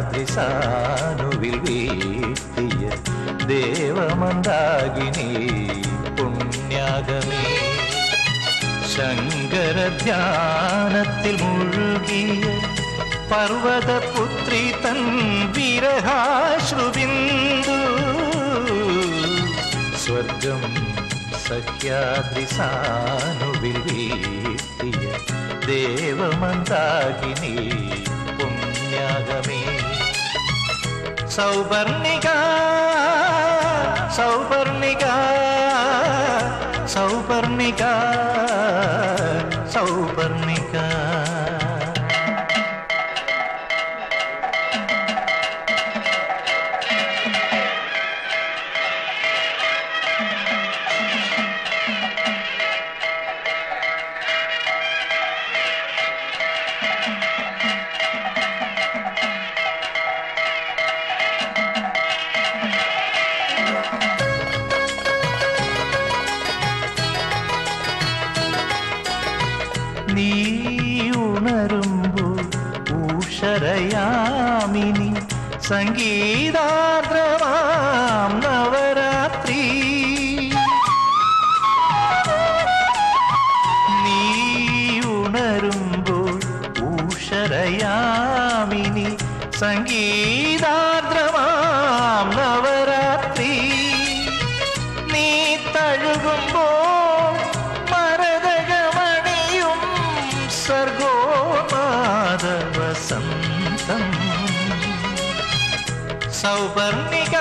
സഖ്യാദ്രി സാനുവിൽ വീഴ്ത്തിയ ദേവമന്ദാകിനി പുണ്യാഗമേ. ശങ്കരധ്യാനത്തിൽ മുഴുകിയ പർവതപുത്രി തൻ വിരഹാശ്രുബിന്ദു സ്വർഗം സഖ്യാദ്രി സാനുവിൽ വീഴ്ത്തിയ ദേവമന്ദാകിനി സൗപർണിക സൗപർണിക സൗപർണിക സൗപർണിക സംഗീതാർദ്രമാം നവരാത്രി നീ തഴുകുമ്പോൾ മരതകമണിയും സർഗോമാത വസന്തം സൗപർണിക സൗപർണിക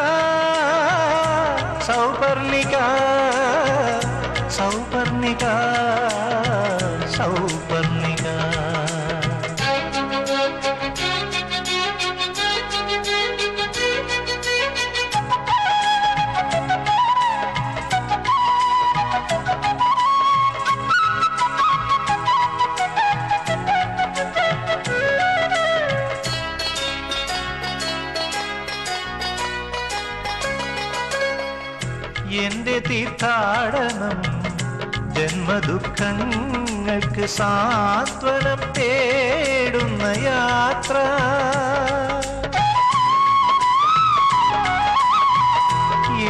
ജന്മദുഃഖങ്ങൾക്ക് സാന്ത്വനം തേടുന്ന യാത്ര.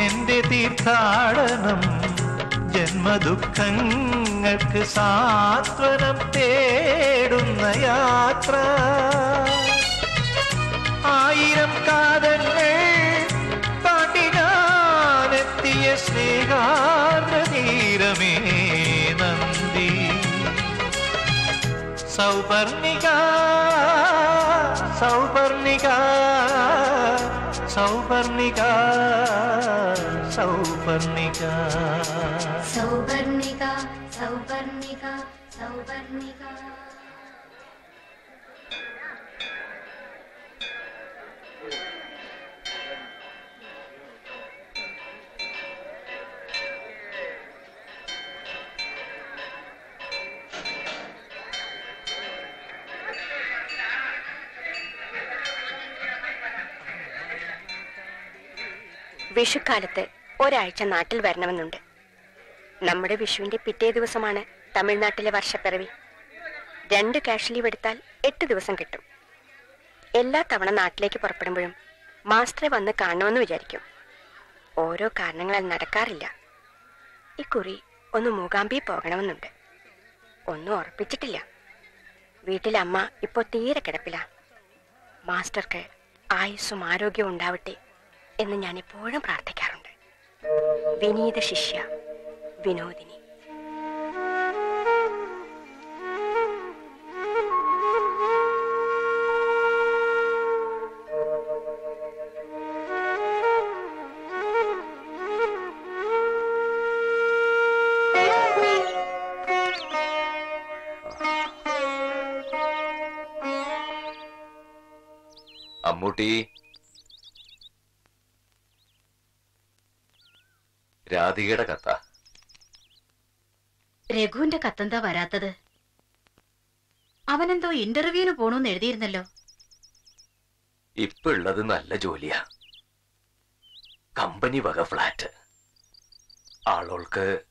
എന്റെ തീർത്ഥാടനം ജന്മദുഃഖങ്ങൾക്ക് സാന്ത്വനം തേടുന്ന യാത്ര. ആയിരം കാതങ്ങൾ താണ്ടി ഞാനെത്തിയ സ്നേഹാർദ്രതീരമേ సౌపర్ణిగా సౌపర్ణిగా సౌపర్ణిగా సౌపర్ణిగా సౌపర్ణిగా సౌపర్ణిగా సౌపర్ణిగా വിഷുക്കാലത്ത് ഒരാഴ്ച നാട്ടിൽ വരണമെന്നുണ്ട്. നമ്മുടെ വിഷുവിന്റെ പിറ്റേ ദിവസമാണ് തമിഴ്നാട്ടിലെ വർഷപ്പിറവി. രണ്ട് ക്യാഷ് ലീവ് എടുത്താൽ എട്ട് ദിവസം കിട്ടും. എല്ലാ തവണ നാട്ടിലേക്ക് പുറപ്പെടുമ്പോഴും മാസ്റ്ററെ വന്ന് കാണണമെന്ന് വിചാരിക്കും. ഓരോ കാരണങ്ങളാൽ നടക്കാറില്ല. ഇക്കുറി ഒന്ന് മൂകാംബി പോകണമെന്നുണ്ട്. ഒന്നും ഉറപ്പിച്ചിട്ടില്ല. വീട്ടിലമ്മ ഇപ്പോൾ തീരെ കിടപ്പില്ല മാസ്റ്റർക്ക് ആയുസ്സും ആരോഗ്യവും ഉണ്ടാവട്ടെ എന്ന് ഞാൻ എപ്പോഴും പ്രാർത്ഥിക്കാറുണ്ട്. വിനീത ശിഷ്യ വിനോദിനി. അമ്മൂട്ടി രാധികയുടെ കത്ത രഘുവിന്റെ കത്തെന്താ വരാത്തത്? അവനെന്തോ ഇന്റർവ്യൂവിന് പോണെന്ന് എഴുതിയിരുന്നല്ലോ. ഇപ്പൊ ഉള്ളത് നല്ല ജോലിയാ. കമ്പനി വക ഫ്ലാറ്റ്. ആളുകൾക്ക്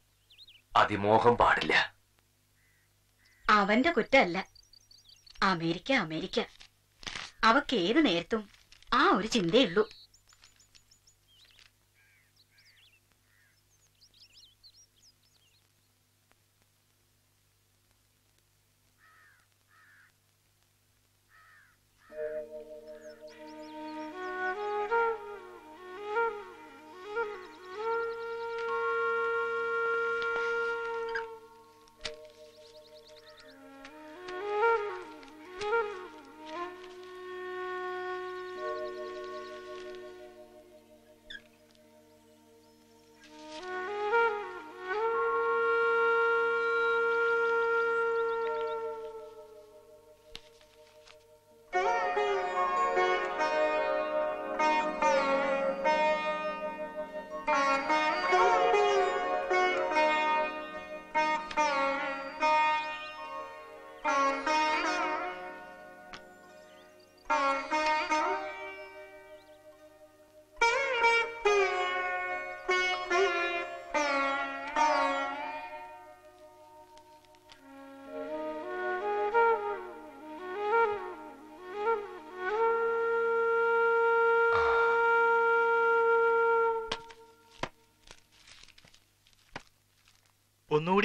അതിമോഹം പാടില്ല. അവന്റെ കുറ്റമല്ല. America America. അവക്ക് ഏത് നേരത്തും ആ ഒരു ചിന്തയുള്ളൂ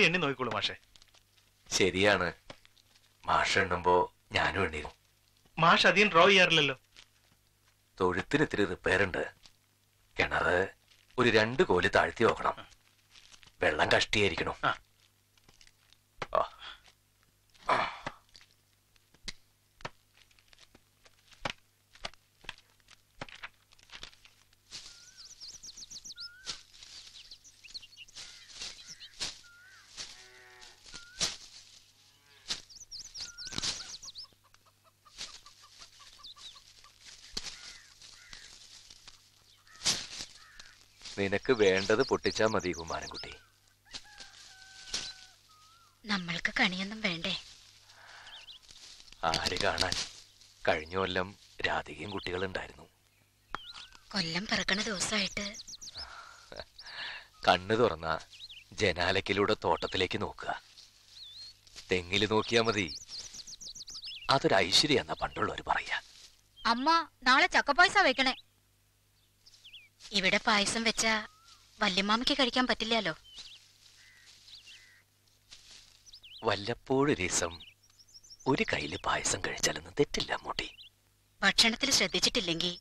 ഒന്നുകൂടി എണ്ണി നോക്കിക്കോളൂ മാഷെ. ശരിയാണ്. മാഷ എണ്ണുമ്പോ ഞാനും എണ്ണിരും. മാഷ് അധികം ഡ്രോ ചെയ്യാറില്ലല്ലോ. തൊഴുത്തിന് ഇത്തിരി റിപ്പയർ ഉണ്ട്. കിണറ് ഒരു രണ്ട് കോൽ താഴ്ത്തി നോക്കണം വെള്ളം കഷ്ടിയായിരിക്കണം ആ. ആ. ആ. നിനക്ക് വേണ്ടത് പൊട്ടിച്ചാ മതി കുമാരൻകുട്ടി. നമ്മൾക്ക് കണിയൊന്നും വേണ്ടേ? ആര് കാണാൻ? കഴിഞ്ഞ കൊല്ലം രാധികയും കുട്ടികളുണ്ടായിരുന്നു. കൊല്ലം പിറക്കണ ദിവസമായിട്ട്. കണ്ണു തുറന്ന ജനാലക്കിലൂടെ തോട്ടത്തിലേക്ക് നോക്കുക. തെങ്ങിൽ നോക്കിയാ മതി. അതൊരു ഐശ്വര്യ എന്നാ പണ്ടുള്ളവർ പറയാ. അമ്മ നാളെ ചക്കപ്പായസ വെക്കണേ ഇവിടെ പായസം വെച്ചാ വല്യമ്മാമയ്ക്ക് കഴിക്കാൻ പറ്റില്ലല്ലോ. വല്ലപ്പോഴും രസം ഒരു കയ്യിൽ പായസം കഴിച്ചാലൊന്നും തെറ്റില്ല മോട്ടി. ഭക്ഷണത്തിൽ ശ്രദ്ധിച്ചിട്ടില്ലെങ്കിൽ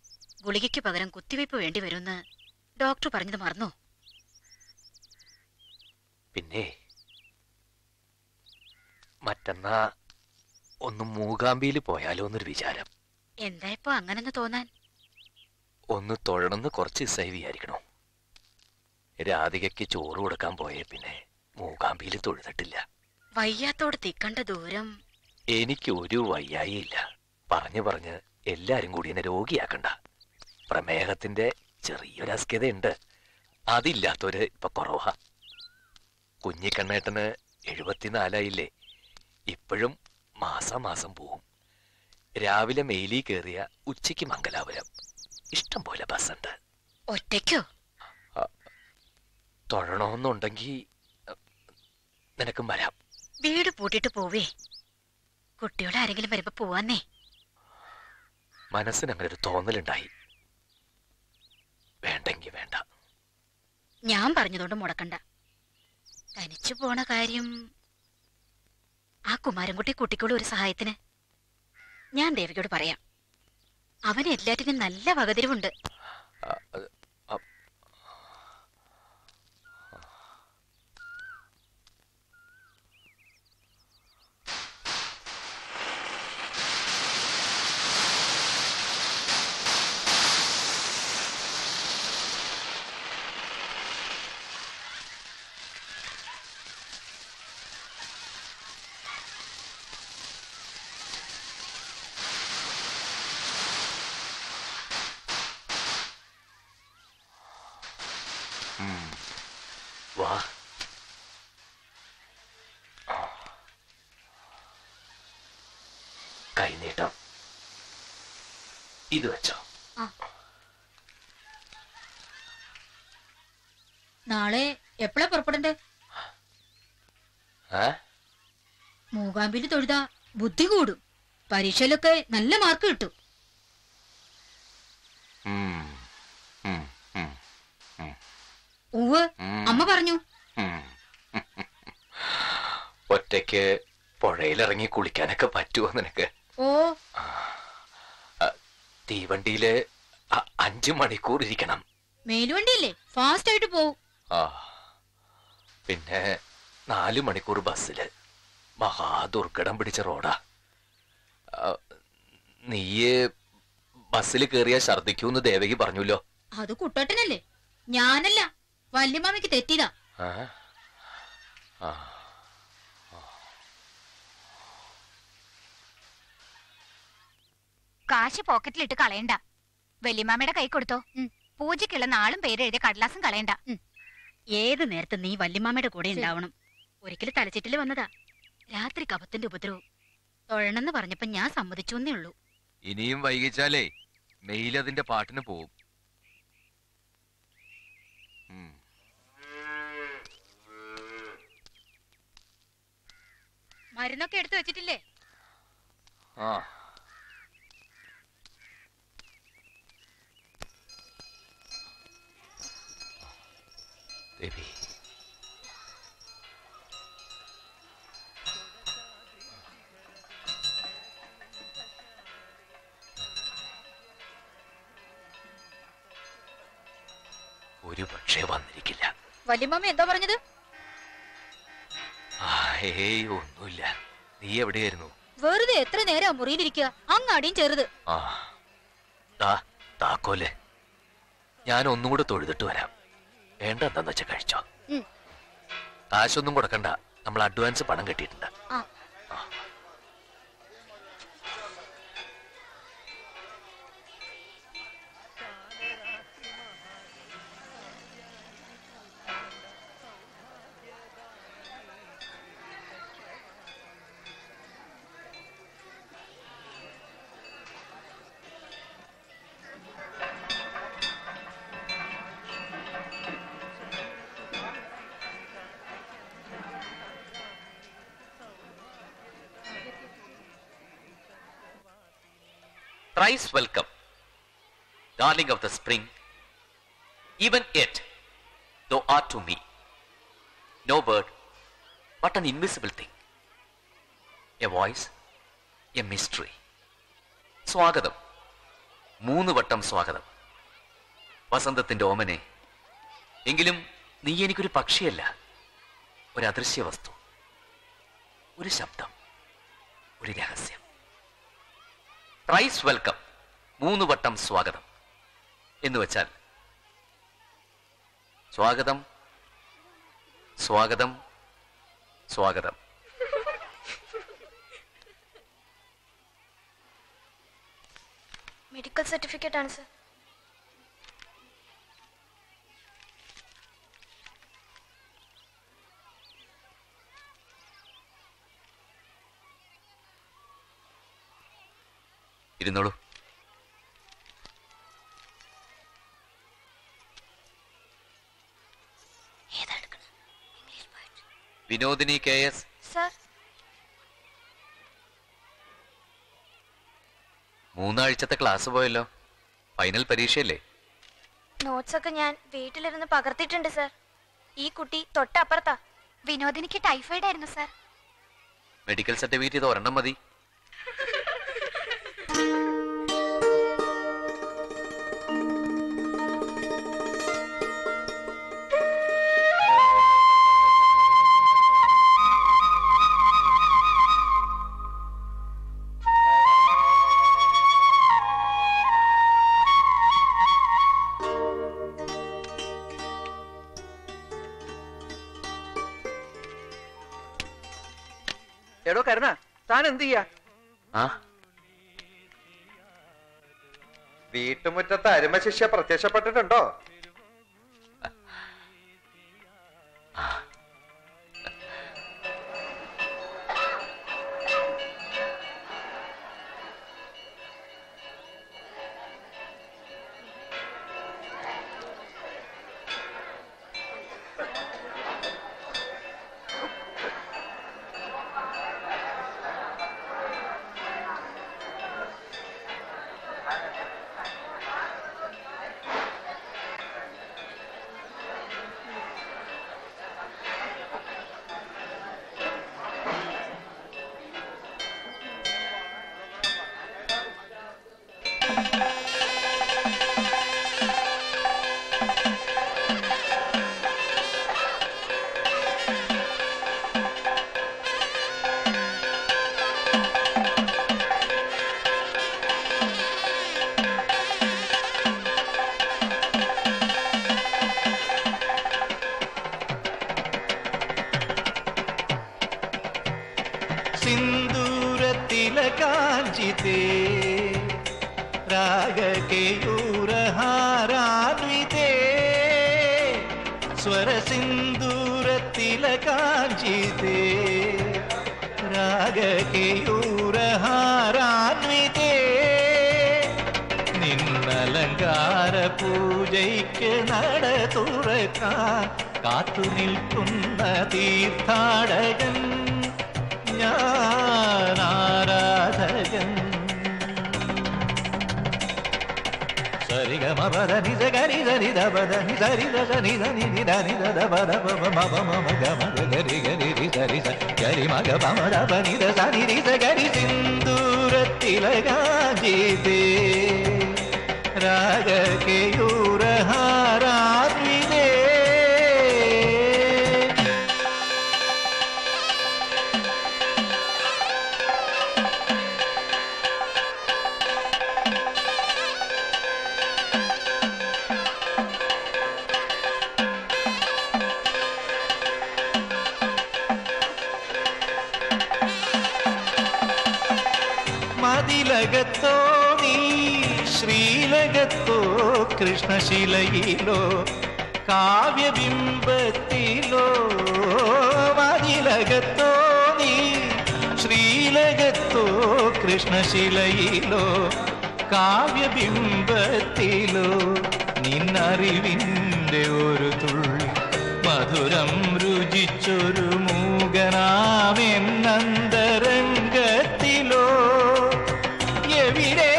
ഗുളികയ്ക്ക് പകരം കുത്തിവയ്പ് വേണ്ടി വരുമെന്ന് ഡോക്ടർ പറഞ്ഞത് മറന്നു? പിന്നെ മറ്റന്നാ ഒന്ന് മൂകാംബിയിൽ പോയാലോ എന്നൊരു വിചാരം. എന്താ ഇപ്പൊ അങ്ങനെന്ന് തോന്നാൻ? ഒന്ന് തൊഴണമെന്ന് കുറച്ച് ദിവസമായി വിചാരിക്കണോ. രാധികയ്ക്ക് ചോറ് കൊടുക്കാൻ പോയേ പിന്നെ മൂകാംബിയിൽ തൊഴുതിട്ടില്ല. വയ്യാത്തോട് തിക്കണ്ട ദൂരം. എനിക്ക് ഒരു വയ്യായില്ല പറഞ്ഞു പറഞ്ഞ് എല്ലാരും കൂടി എന്നെ രോഗിയാക്കണ്ട. പ്രമേഹത്തിന്റെ ചെറിയൊരു അസ്കതയുണ്ട്. അതില്ലാത്തൊരു ഇപ്പൊ കുറവാ. കുഞ്ഞിക്കണ്ണേട്ടന് എഴുപത്തിനാലായില്ലേ? ഇപ്പോഴും മാസം മാസം പോവും. രാവിലെ മെയിലി കയറിയ ഉച്ചയ്ക്ക് മംഗലാപുരം. ഇഷ്ടം പോലെ ബസ്സുണ്ട്. ഒറ്റയ്ക്കോ? തൊഴണമെന്നുണ്ടെങ്കിൽ നിനക്കും വരാം. വീട് പൂട്ടിട്ട് പോവേ. കുട്ടിയോട് ആരെങ്കിലും വരുമ്പോ പോവാന്നേ. മനസ്സിന് അങ്ങനെ ഒരു തോന്നലുണ്ടായി. വേണ്ടെങ്കി വേണ്ട. ഞാൻ പറഞ്ഞതുകൊണ്ട് മുടക്കണ്ട. തനിച്ചു പോണ കാര്യം ആ കുമാരൻകുട്ടി കുട്ടിക്കുള്ള ഒരു സഹായത്തിന്. ഞാൻ ദേവികയോട് പറയാം. അവന് എല്ലാറ്റിനും നല്ല വകതിരിവുണ്ട്. പരീക്ഷയിലൊക്കെ നല്ല മാർക്ക് കിട്ടു. ഉവ് അമ്മ പറഞ്ഞു. ഒറ്റയ്ക്ക് പുഴയിലിറങ്ങി കുളിക്കാനൊക്കെ പറ്റുമോ നിനക്ക്? ഓ. തീവണ്ടിയിൽ അഞ്ചു മണിക്കൂർ ഇരിക്കണം. മേലുവണ്ടിയില്ലേ? ഫാസ്റ്റ് ആയിട്ട് പോവും. പിന്നെ നാലു മണിക്കൂർ ബസ്സിൽ. മഹാദുർഘടം പിടിച്ച റോഡാ. നീയ് ബസ്സിൽ കയറിയാ ഛർദിക്കൂന്ന് ദേവകി പറഞ്ഞല്ലോ. അത് കുട്ടട്ടനല്ലേ? ഞാനല്ല. വല്യമാമയ്ക്ക് തെറ്റിയതാ. ആ? ആ. കാശ് പോക്കറ്റിലിട്ട് കളയണ്ട. വല്യമാമയുടെ കൈ കൊടുത്തോ. ഉം. പൂജയ്ക്കുള്ള നാളും പേരെഴുതിയ കടലാസം കളയണ്ട. ഏത് നേരത്തെ നീ വല്യമാമയുടെ കൂടെ ഉണ്ടാവണം. ഒരിക്കലും തലച്ചിട്ടിൽ വന്നതാ. രാത്രി കപത്തിന്റെ ഉപദ്രവം. തൊഴണെന്ന് പറഞ്ഞപ്പോ ഞാൻ സമ്മതിച്ചു എന്നേ ഉള്ളൂ. ഇനിയും വൈകിച്ചാലേ മെയിൽ അതിന്റെ പാട്ടിന് പോവും. മരുന്നൊക്കെ എടുത്തു വെച്ചിട്ടില്ലേ? ആ. ദേവി. വല്യമാമ എന്താ പറഞ്ഞത്? ഏയ് ഒന്നുമില്ല. നീ എവിടെയായിരുന്നു? വെറുതെ എത്ര നേരം മുറിയിലിരിക്കുക. അങ്ങാടിയും ചെറുത്. ആ ദാ ഞാൻ ഒന്നും കൂടെ തൊഴുതിട്ട് വരാം. വേണ്ട എന്താന്ന് വെച്ചാ കഴിച്ചോ. കാശൊന്നും കൊടുക്കണ്ട. നമ്മൾ അഡ്വാൻസ് പണം കിട്ടിയിട്ടുണ്ട്. Thrice welcome, darling of the spring. Even yet, thou art to me no bird, but an invisible thing. A voice, a mystery. സ്വാഗതം മൂന്ന് വട്ടം സ്വാഗതം വസന്തത്തിന്റെ ഓമനെ എങ്കിലും നീ എനിക്കൊരു പക്ഷിയല്ല ഒരു അദൃശ്യ വസ്തു ഒരു ശബ്ദം ഒരു രഹസ്യം റൈസ് വെൽക്കം മൂന്ന് വട്ടം സ്വാഗതം. എന്ന് വെച്ചാൽ സ്വാഗതം സ്വാഗതം സ്വാഗതം. മെഡിക്കൽ സർട്ടിഫിക്കറ്റ് ആണ് സർ. ഇരുന്നോളൂ. Vinodini K S. മൂന്നാഴ്ചത്തെ ക്ലാസ് പോയല്ലോ. ഫൈനൽ പരീക്ഷയല്ലേ? നോട്ട്സ് ഒക്കെ ഞാൻ വീട്ടിലിരുന്ന് പകർത്തിയിട്ടുണ്ട് സർ. ഈ കുട്ടി തൊട്ടപ്പുറത്താ. വിനോദിനിക്ക് ടൈഫോയിഡ് ആയിരുന്നു സർ. മെഡിക്കൽ സർട്ടിഫിക്കറ്റ് ഇത് ഒരെണ്ണം മതി. എടോ കരുണ താൻ എന്ത് ചെയ്യാ? ആ? വീട്ടുമുറ്റത്ത് അരുമശിഷ്യ പ്രത്യക്ഷപ്പെട്ടിട്ടുണ്ടോ? പ മ ധ പ നി കൃഷ്ണശിലയിലോ കാവ്യബിംബത്തിലോ മതിലകത്തോ നീ ശ്രീലകത്തോ കൃഷ്ണശിലയിലോ കാവ്യബിംബത്തിലോ നിന്നറിവിന്റെ ഒരു തുള്ളി മധുരം രുചിച്ചൊരു മൂകനാമെന്നന്തരംഗത്തിലോ എവിടെ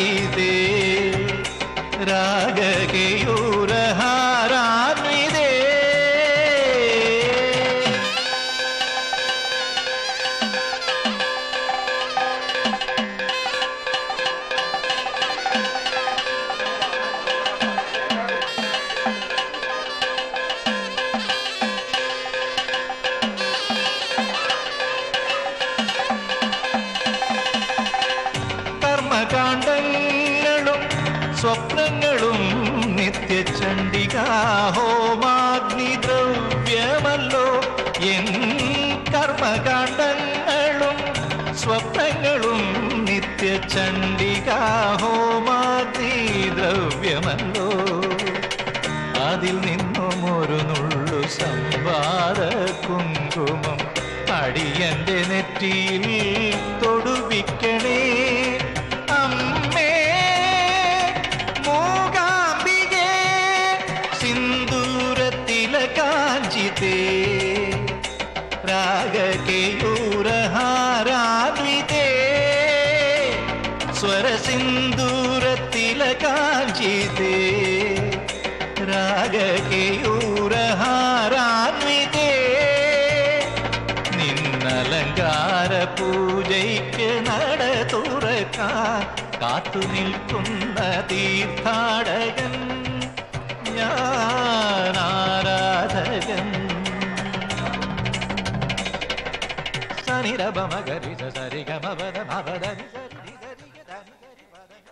കാഞ്ചിതേ രാഗകയൂരഹാരാന്വിതേ കാത്തു നിൽക്കുന്ന തീർത്ഥാടകൻ ഞാൻ ആരാധകൻ സനിരപമകരി സരിഗമപദ ഗദനി സരി പദനി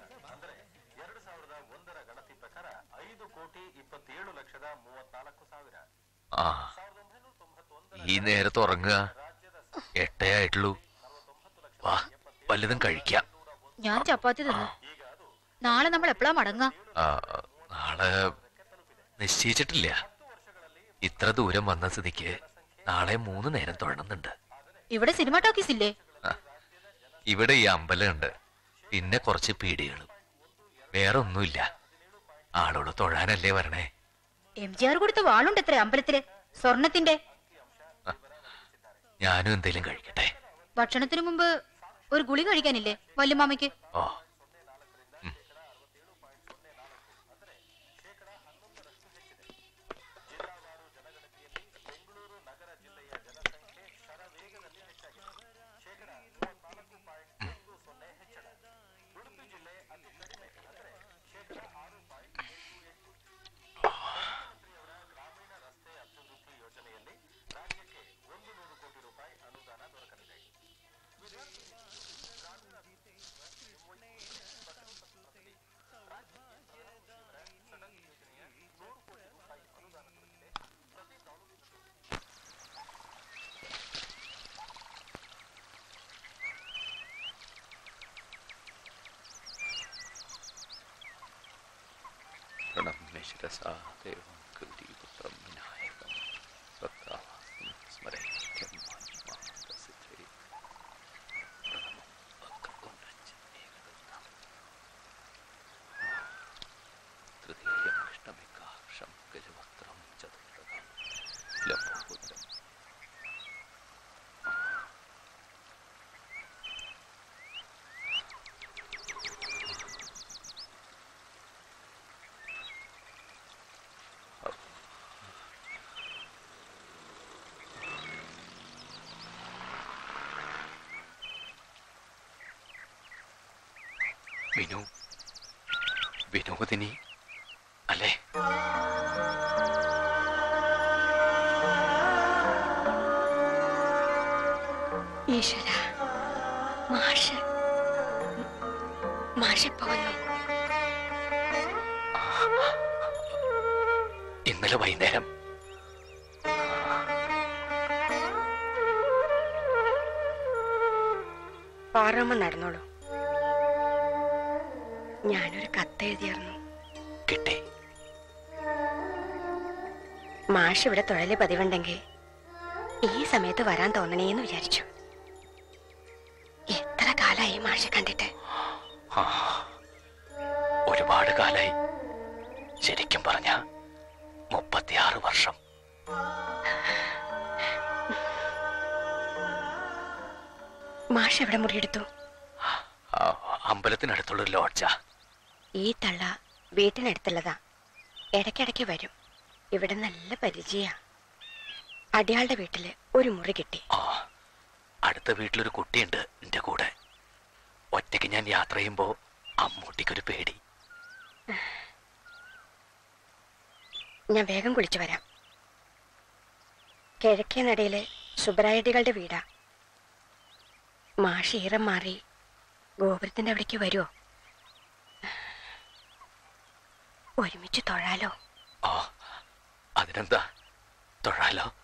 ആ ഈ നേരത്ത് ഉറങ്ങുക. എട്ടേ ആയിട്ടുള്ളൂ. വാ വല്ലതും കഴിക്കാം. ഞാൻ ചപ്പാത്തി തിന്നു. നാളെ നമ്മൾ എപ്പോഴാ മടങ്ങാ നാളെ നിശ്ചയിച്ചിട്ടില്ല. ഇത്ര ദൂരം വന്ന സ്ഥിതിക്ക് നാളെ മൂന്ന് നേരം തൊഴണമെന്നുണ്ട്. ഇവിടെ സിനിമ ടോക്കീസ് ഇല്ലേ? ഇവിടെ ഈ അമ്പലമുണ്ട്. പിന്നെ കുറച്ച് പീടികളും വേറെ ഒന്നുമില്ല ആളോട് തൊഴാനല്ലേ വരണേ? എം ജി ആർ കൊടുത്ത വാളുണ്ട് എത്ര അമ്പലത്തിൽ. സ്വർണത്തിന്റെ. ഞാനും എന്തെങ്കിലും കഴിക്കട്ടെ. ഭക്ഷണത്തിന് മുമ്പ് ഒരു ഗുളി കഴിക്കാനില്ലേ വല്യമാമയ്ക്ക് शिरसा देवं कुलदीपुत्रं विनायकं വിനു. വിനോദിനി. അല്ലേ? ഈശ്വര മാഷ്. മാഷിപ്പോ വന്നു? ഇന്നലെ വൈകുന്നേരം. പാറമ്മ നടന്നോളൂ. ഞാനൊരു കത്തെഴുതിയായിരുന്നു കിട്ടി. മാഷ് ഇവിടെ തൊഴിൽ പതിവുണ്ടെങ്കിൽ ഈ സമയത്ത് വരാൻ തോന്നണേന്ന് വിചാരിച്ചു. ഈ തള്ള വീട്ടിനടുത്തുള്ളതാ. ഇടയ്ക്കിടയ്ക്ക് വരും. ഇവിടെ നല്ല പരിചയ. അടിയാളുടെ വീട്ടിൽ ഒരു മുറി കിട്ടി. അടുത്ത വീട്ടിലൊരു കുട്ടിയുണ്ട് എന്റെ കൂടെ. ഒറ്റയ്ക്ക് ഞാൻ യാത്ര ചെയ്യുമ്പോ അമ്മൂട്ടിക്കൊരു പേടി. ഞാൻ വേഗം കുളിച്ചു വരാം. കിഴക്കേ നടയിലെ സുബ്രായടികളുടെ വീടാ. മാഷ് ഈറം മാറി ഗോപുരത്തിന്റെ അവിടേക്ക് വരുമോ ഒരുമിച്ച് തൊഴാലോ. ആ അതിനെന്താ? തൊഴാലോ?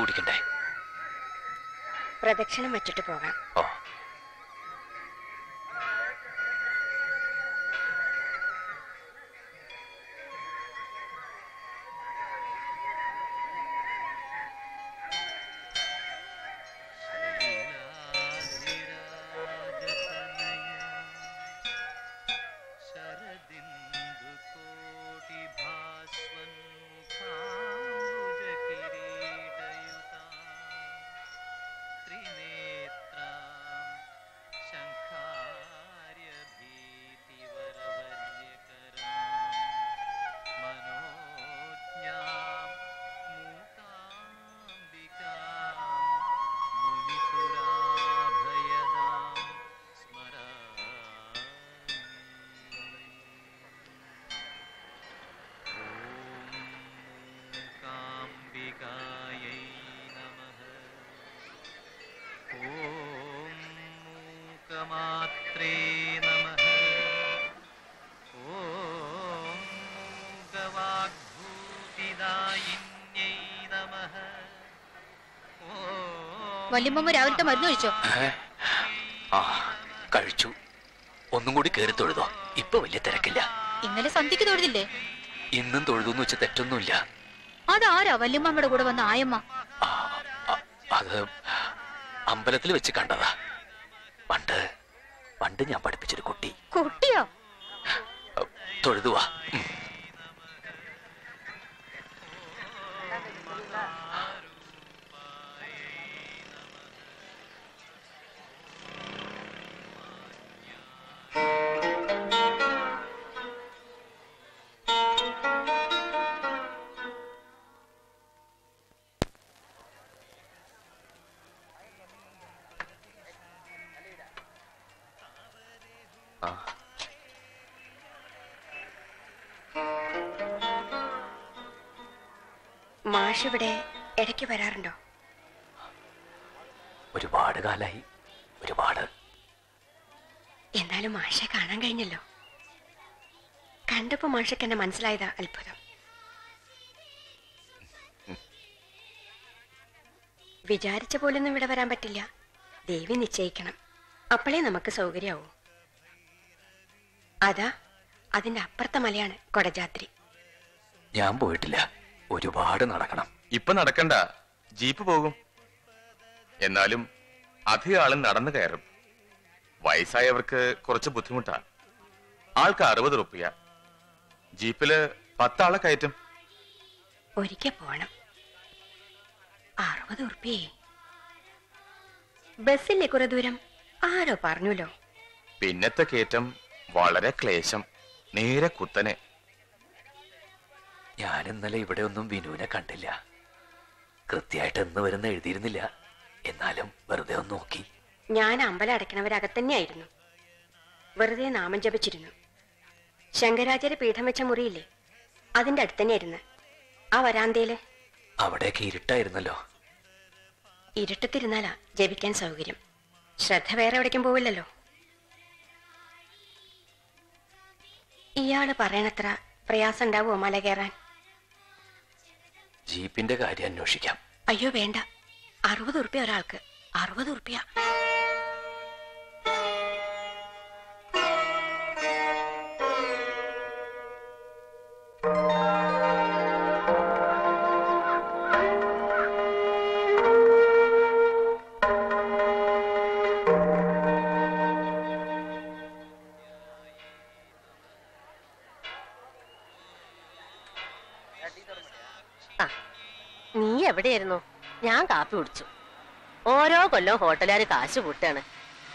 കുടിക്കണ്ടേ? പ്രദക്ഷിണം വെച്ചിട്ട് പോകാം. ഓ. വല്യമ്മ രാവിലത്തെ മരുന്ന് കഴിച്ചോ? ആ കഴിച്ചു. ഒന്നും കൂടി കേറി തൊഴുതോ. ഇപ്പൊ വലിയ തിരക്കില്ല. ഇന്നലെ സന്ധ്യക്ക് തൊഴുതില്ലേ? ഇന്നും തൊഴുതെന്ന് വെച്ച് തെറ്റൊന്നുമില്ല. അതാരാ വല്യമ്മയുടെ കൂടെ വന്ന ആയമ്മ? അത് അമ്പലത്തിൽ വെച്ച് കണ്ടതാ. പണ്ട് പണ്ട് ഞാൻ പഠിപ്പിച്ചൊരു കുട്ടി. കുട്ടിയോ? തൊഴുതുവാ. മാഷ് ഇവിടെ ഇടയ്ക്ക് വരാറുണ്ടോ? ഒരുപാട് കാലായി. ഒരുപാട്. എന്നാലും മാഷെ കാണാൻ കഴിഞ്ഞല്ലോ. കണ്ടപ്പോ മാഷക്ക് എന്നെ മനസ്സിലായതാ അത്ഭുതം. വിചാരിച്ച പോലൊന്നും ഇവിടെ വരാൻ പറ്റില്ല. ദേവി നിശ്ചയിക്കണം. അപ്പോഴേ നമുക്ക് സൗകര്യമാവൂ. അതാ അതിന്റെ അപ്പുറത്തെ മലയാണ് കൊടജാത്രി. ഞാൻ പോയിട്ടില്ല. ഒരുപാട് നടക്കണം. ഇപ്പൊ നടക്കണ്ട. ജീപ്പ് പോകും. എന്നാലും അധികം ആളും നടന്നു കയറും. വയസ്സായവർക്ക് കുറച്ച് ബുദ്ധിമുട്ടാ. ആൾക്ക് അറുപത് റുപ്യ. ജീപ്പിൽ പത്താളെ കയറ്റും. ഒരിക്കൽ പോണം. അറുപത് ഉറുപ്പിയേ ബസ്സില്ലേ കുറെ ദൂരം? ആരോ പറഞ്ഞുല്ലോ. പിന്നത്തെ കയറ്റം വളരെ ക്ലേശം. നേരെ കുത്തനെ. ഞാൻ ഇന്നലെ ഇവിടെ ഒന്നും വിനുവിനെ കണ്ടില്ല. കൃത്യമായിട്ട് എന്ന് വരുന്ന എഴുതിയിരുന്നില്ല. എന്നാലും വെറുതെ ഒന്ന് നോക്കി. ഞാൻ അമ്പലം അടയ്ക്കണവരകത്തന്നെയായിരുന്നു. വെറുതെ നാമം ജപിച്ചിരുന്നു. ശങ്കരാചാര്യ പീഠം വെച്ച മുറിയില്ലേ? അതിന്റെ അടുത്ത് തന്നെയായിരുന്നു ആ വരാന്തയിൽ? അവിടെയൊക്കെ ഇരുട്ടായിരുന്നല്ലോ. ഇരുട്ടത്തിരുന്നാലാ ജപിക്കാൻ സൗകര്യം. ശ്രദ്ധ വേറെ എവിടേക്കും പോവില്ലല്ലോ. ഇയാൾ പറയണത്ര പ്രയാസം ഉണ്ടാവുമോ മല കയറാൻ? ജീപ്പിന്റെ കാര്യം അന്വേഷിക്കാം. അയ്യോ വേണ്ട. അറുപത് ഉറുപ്പ്യ ഒരാൾക്ക്. അറുപത് ഉറുപ്പ്യ. എവിടെയായിരുന്നു? ഞാൻ കാപ്പി കുടിച്ചു. ഓരോ കൊല്ലവും ഹോട്ടലുകാർ കാശ് കൂട്ടാണ്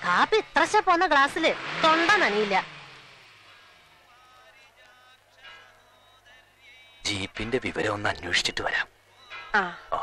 കാപ്പി ഇത്രശ പോന്ന ഗ്ലാസ്സിൽ തൊണ്ട നനയില്ല. ജീപ്പിന്റെ വിവരം ഒന്ന് അന്വേഷിച്ചിട്ട് വരാം. ആ. ഓ.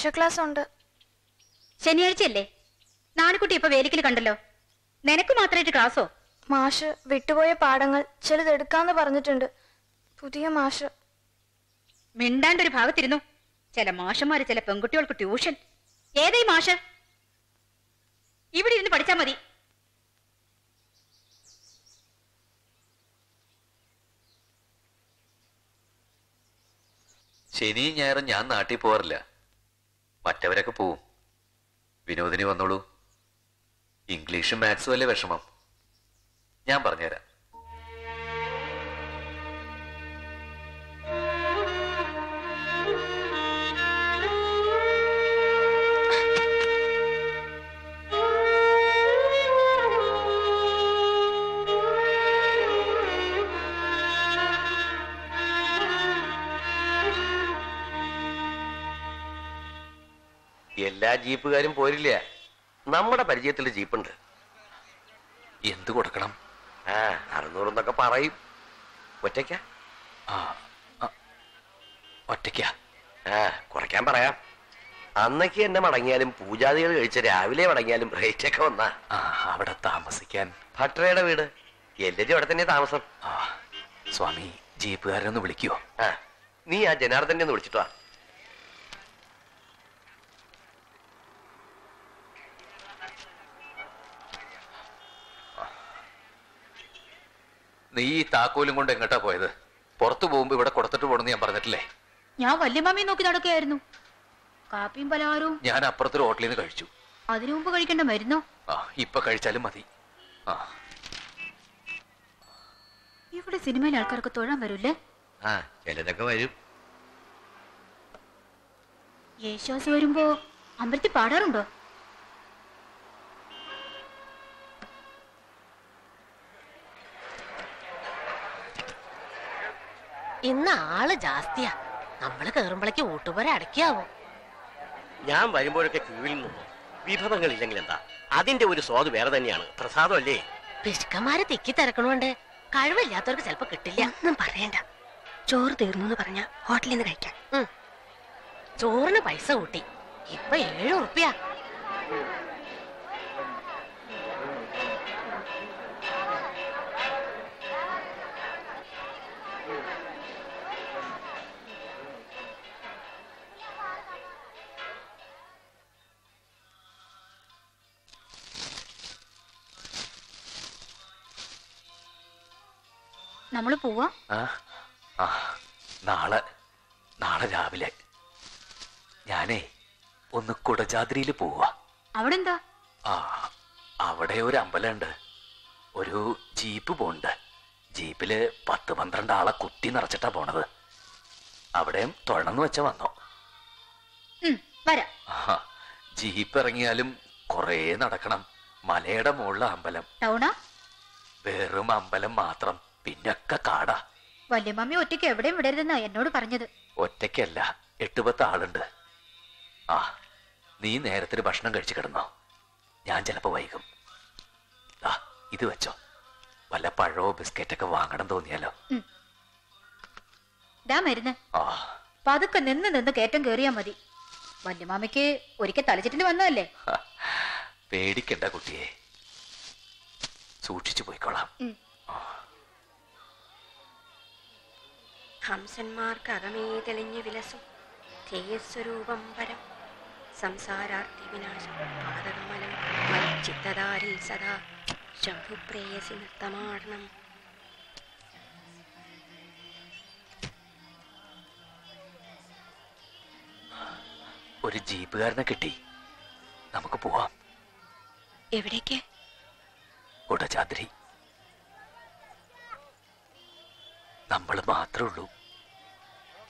സ്പെഷ്യൽ ക്ലാസ് ഉണ്ട്. ശനിയാഴ്ചയല്ലേ? നാണിക്കുട്ടി ഇപ്പൊ വേലിക്കൽ കണ്ടല്ലോ. നിനക്ക് മാത്രമായിട്ട് ക്ലാസ്സോ മാഷ് വിട്ടുപോയ പാഠങ്ങൾ ചിലത് എടുക്കാന്ന് പറഞ്ഞിട്ടുണ്ട്. പുതിയ മാഷ്. മിണ്ടാണ്ടൊരു ഭാഗത്തിരുന്നു. ചില മാഷന്മാര് ചില പെൺകുട്ടികൾക്ക് ട്യൂഷൻ. ഏതായി മാഷ്? ഇവിടെ ഇരുന്ന് പഠിച്ചാ മതി. ശനിയും ഞായറും ഞാൻ നാട്ടിൽ പോവാറില്ല. മറ്റവരൊക്കെ പോവും. വിനോദിനി വന്നോളൂ. ഇംഗ്ലീഷും മാത്സും അല്ലേ വിഷമം? ഞാൻ പറഞ്ഞുതരാം. എല്ലാ ജീപ്പുകാരും പോരില്ല. നമ്മുടെ പരിചയത്തിൽ ജീപ്പുണ്ട്. എന്ത് കൊടുക്കണം? ആ അറുന്നൂറെന്നൊക്കെ പറയും. ഒറ്റയ്ക്ക? ഒറ്റയ്ക്ക ആ, ആ കുറയ്ക്കാൻ പറയാം. അന്നൊക്കെ എന്നെ മടങ്ങിയാലും പൂജാതികൾ കഴിച്ച് രാവിലെ മടങ്ങിയാലും റേറ്റൊക്കെ വന്നാ. ആ അവിടെ താമസിക്കാൻ. ഭട്ടരയുടെ വീട്. എല്ലാരും അവിടെ തന്നെ താമസം. ആ സ്വാമി ജീപ്പുകാരനൊന്ന് വിളിക്കുവോ? ആ നീ ആ ജനാർദ്ദനെ ഒന്ന് വിളിച്ചിട്ട് നീ ഈ താക്കോലും കൊണ്ട് എങ്ങോട്ടാ പോയത്? പുറത്തു പോകുമ്പോ ഇവിടെ കൊടുത്തിട്ട് പോണെന്ന് ഞാൻ പറഞ്ഞിട്ടില്ലേ? ഞാൻ വല്യമാമിയെ നോക്കി നടക്കുകയായിരുന്നു. കാപ്പിയും പലഹാരവും. ഞാൻ അപ്പുറത്തൊരു ഹോട്ടലിൽ നിന്ന് കഴിച്ചു. അതിനു മുമ്പ് കഴിക്കേണ്ട മരുന്നോ? ആ ഇപ്പൊ കഴിച്ചാലും മതി. ആ. ഇവിടെ സിനിമയിലെ ആൾക്കാർക്ക് തൊഴാൻ വരൂല്ലേ? ആ ചിലതൊക്കെ വരും. യേശുദാസ് വരുമ്പോ അമ്പലത്തിൽ പാടാറുണ്ടോ? ഇന്ന് ആൾ ജാസ്തിയാ. നമ്മൾ കേറുമ്പോഴേക്ക് ഊട്ടുപുര അടക്കിയാവും. ഞാൻ വരുമ്പോഴൊക്കെ ക്യൂവിൽ നിന്നു? വിഭവങ്ങളില്ലെങ്കിൽ എന്താ അതിന്റെ ഒരു സ്വാദ് വേറെ തന്നെയാണ്. പ്രസാദമല്ലേ? പിഷ്കന്മാരെ തിക്കി തിരക്കണോണ്ട് കഴിവില്ലാത്തവർക്ക് ചിലപ്പോ കിട്ടില്ല. ഒന്നും പറയണ്ട. ചോറ് തീർന്നു എന്ന് പറഞ്ഞ ഹോട്ടലിൽ നിന്ന് കഴിക്കാം. ചോറിന് പൈസ കൂട്ടി. ഇപ്പൊ ഏഴ് ഉറുപ്പ്യ. നമ്മൾ പോവാ. നാളെ നാളെ രാവിലെ. ഞാനേ ഒന്ന് കുടജാദ്രിയിൽ പോവാ. അവിടെ എന്താ ആ അവിടെ ഒരു അമ്പലമുണ്ട് ഒരു ജീപ്പ് പോണ്ട് ജീപ്പിൽ പത്ത് പന്ത്രണ്ട് ആളെ കുത്തി നിറച്ചിട്ടാ പോണത്. അവിടെയും തൊഴണമെന്ന് വെച്ച വന്നോ. ജീപ്പ് ഇറങ്ങിയാലും കൊറേ നടക്കണം. മലയുടെ മുകളിലെ അമ്പലം. വെറും അമ്പലം മാത്രം. പിന്നൊക്കെ കാടാ വല്യമ്മമ്മി ഒറ്റയ്ക്ക് എവിടെയും വിടരുതെന്നാ എന്നോട് പറഞ്ഞത്. ഒറ്റയ്ക്കല്ല എട്ടുപത്ത ആളുണ്ട്. ആ നീ നേരത്തിന് ഭക്ഷണം കഴിച്ചു കിടന്നോ. ഞാൻ ചിലപ്പോ വൈകും. ആ ഇത് വെച്ചോ. വല്ല പഴമോ ബിസ്ക്കറ്റൊക്കെ വാങ്ങണം തോന്നിയാലോ. ദാ മരുന്ന്. ആ. പതുക്കെ നിന്ന് നിന്ന് കയറ്റം കേറിയാ മതി. വല്യമാമയ്ക്ക് ഒരിക്കൽ തലച്ചിട്ടിന് വന്നതല്ലേ? പേടിക്കണ്ട കുട്ടിയെ. സൂക്ഷിച്ചു പോയിക്കോളാം. ഉം. ഹംസന്മാർക്ക് അകമേ തെളിഞ്ഞു വിലസും. തേയസ്വരൂപം പരം സംസാരാർത്ഥി വിനാശം പാതകമലം ചിത്തതാരിൽ സദാ ശംഭുപ്രേയസി നൃത്തമാടണം. ഒരു ജീപ്പുകാരനെ കിട്ടി. നമുക്ക് പോവാം. എവിടേക്ക്? ഉടചാദ്രി നമ്മൾ മാത്രമേ ഉള്ളൂ.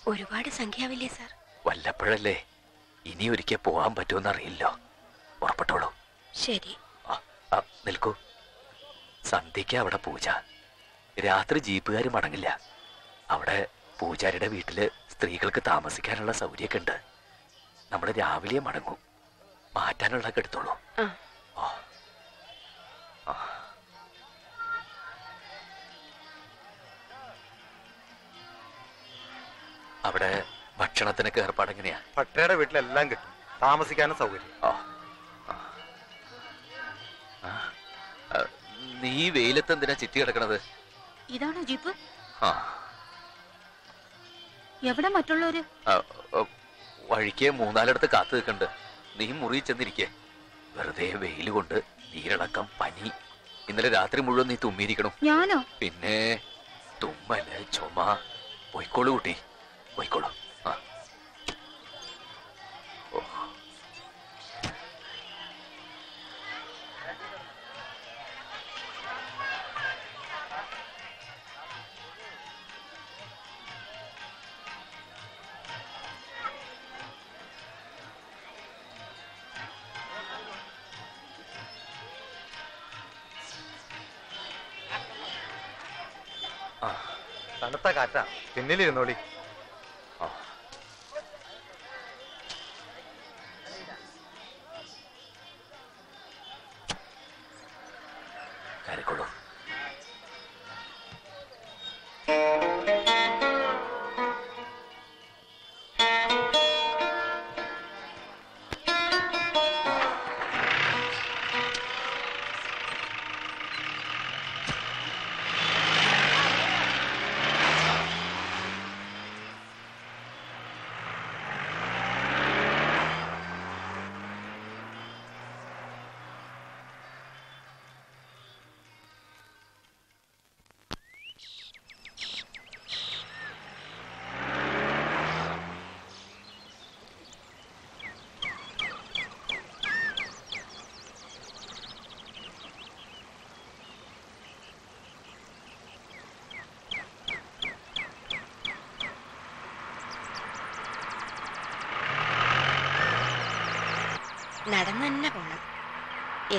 ഒരുപാട് സംഖ്യാവില്ലേ സാർ വല്ലപ്പോഴല്ലേ ഇനി ഒരിക്കൽ പോവാൻ പറ്റുമെന്ന് അറിയില്ലോ ഉറപ്പെട്ടോളൂ ശരി നിൽക്കൂ. സന്ധ്യയ്ക്ക് അവിടെ പൂജ. രാത്രി ജീപ്പുകാർ മടങ്ങില്ല. അവിടെ പൂജാരിയുടെ വീട്ടിൽ സ്ത്രീകൾക്ക് താമസിക്കാനുള്ള സൗകര്യമൊക്കെ ഉണ്ട്. നമ്മൾ രാവിലെ മടങ്ങും. മാറ്റാനുള്ളതൊക്കെ എടുത്തോളൂ. ആ. ആ. അവിടെ ഭക്ഷണത്തിനൊക്കെ ഏർപ്പാട് എങ്ങനെയാ? പട്ടയുടെ വീട്ടിലെല്ലാം കിട്ടും. താമസിക്കാനും സൗകര്യം. ആ. ആ. ആ. ആ, നീ വെയിലത്ത് എന്തിനാ ചിറ്റി കിടക്കണത്? ഇതാണോ ജീപ്പ്? ആ. എവിടെ മറ്റുള്ളവര്? ആ, ആ, വഴിക്ക് മൂന്നാലിടത്ത് കാത്തു നിൽക്കണ്ട്. നീ മുറി ചെന്നിരിക്കെ. വെറുതെ വെയിൽ കൊണ്ട് നീരിളക്കം പനി. ഇന്നലെ രാത്രി മുഴുവൻ നീ തുമ്മിയിരിക്കണം. ഞാനോ? പിന്നെ തുമ്മൽ ചുമ. പൊയ്ക്കോളൂ കുട്ടി. പോയിക്കോളൂ. ആ. തണുത്ത കാറ്റാ. പിന്നിലിരുന്നോളി.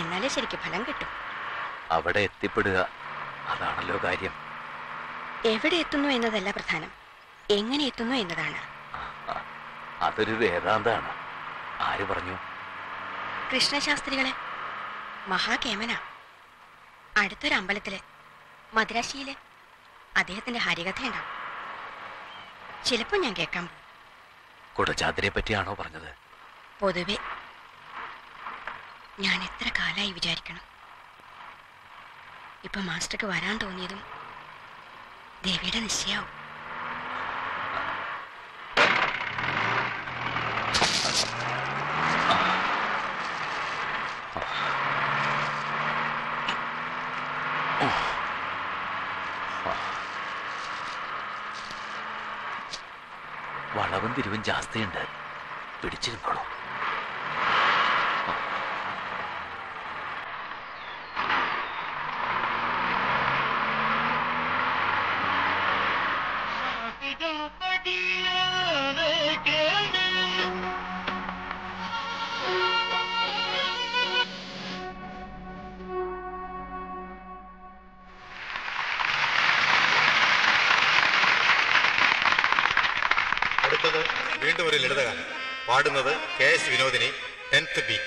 എന്നാലേ ശരിക്കും ഫലം കിട്ടും. അവിടെ എത്തിപ്പെടുക അതാണല്ലോ കാര്യം. എവിടെ എത്തുന്നു എന്നതല്ല പ്രധാനം. എങ്ങനെ എത്തുന്നു എന്നതാണ്. അതൊരു വേദാന്താണ്. ആര് പറഞ്ഞു? കൃഷ്ണശാസ്ത്രികളെ മഹാകേമന. അടുത്തൊരു അമ്പലത്തിൽ മദ്രാശിയിൽ അദ്ദേഹത്തിന്റെ ഹരികഥയുണ്ടാവും ചിലപ്പോൾ ഞാൻ കേൾക്കാം. കുടജാതിരെ പറ്റിയാണോ പറഞ്ഞത്? പൊതുവെ ഞാൻ എത്ര കാലായി വിചാരിക്കണം. ഇപ്പൊ മാസ്റ്റർക്ക് വരാൻ തോന്നിയതും ദേവിയുടെ നിശ്ചയാവും. വളവും തിരിവും ജാസ്തിയുണ്ട്. പിടിച്ചിരുന്നോളൂ. അടുത്തത് വീണ്ടും ഒരു ലളിതഗാനം. പാടുന്നത് K S Vinodini tenth B.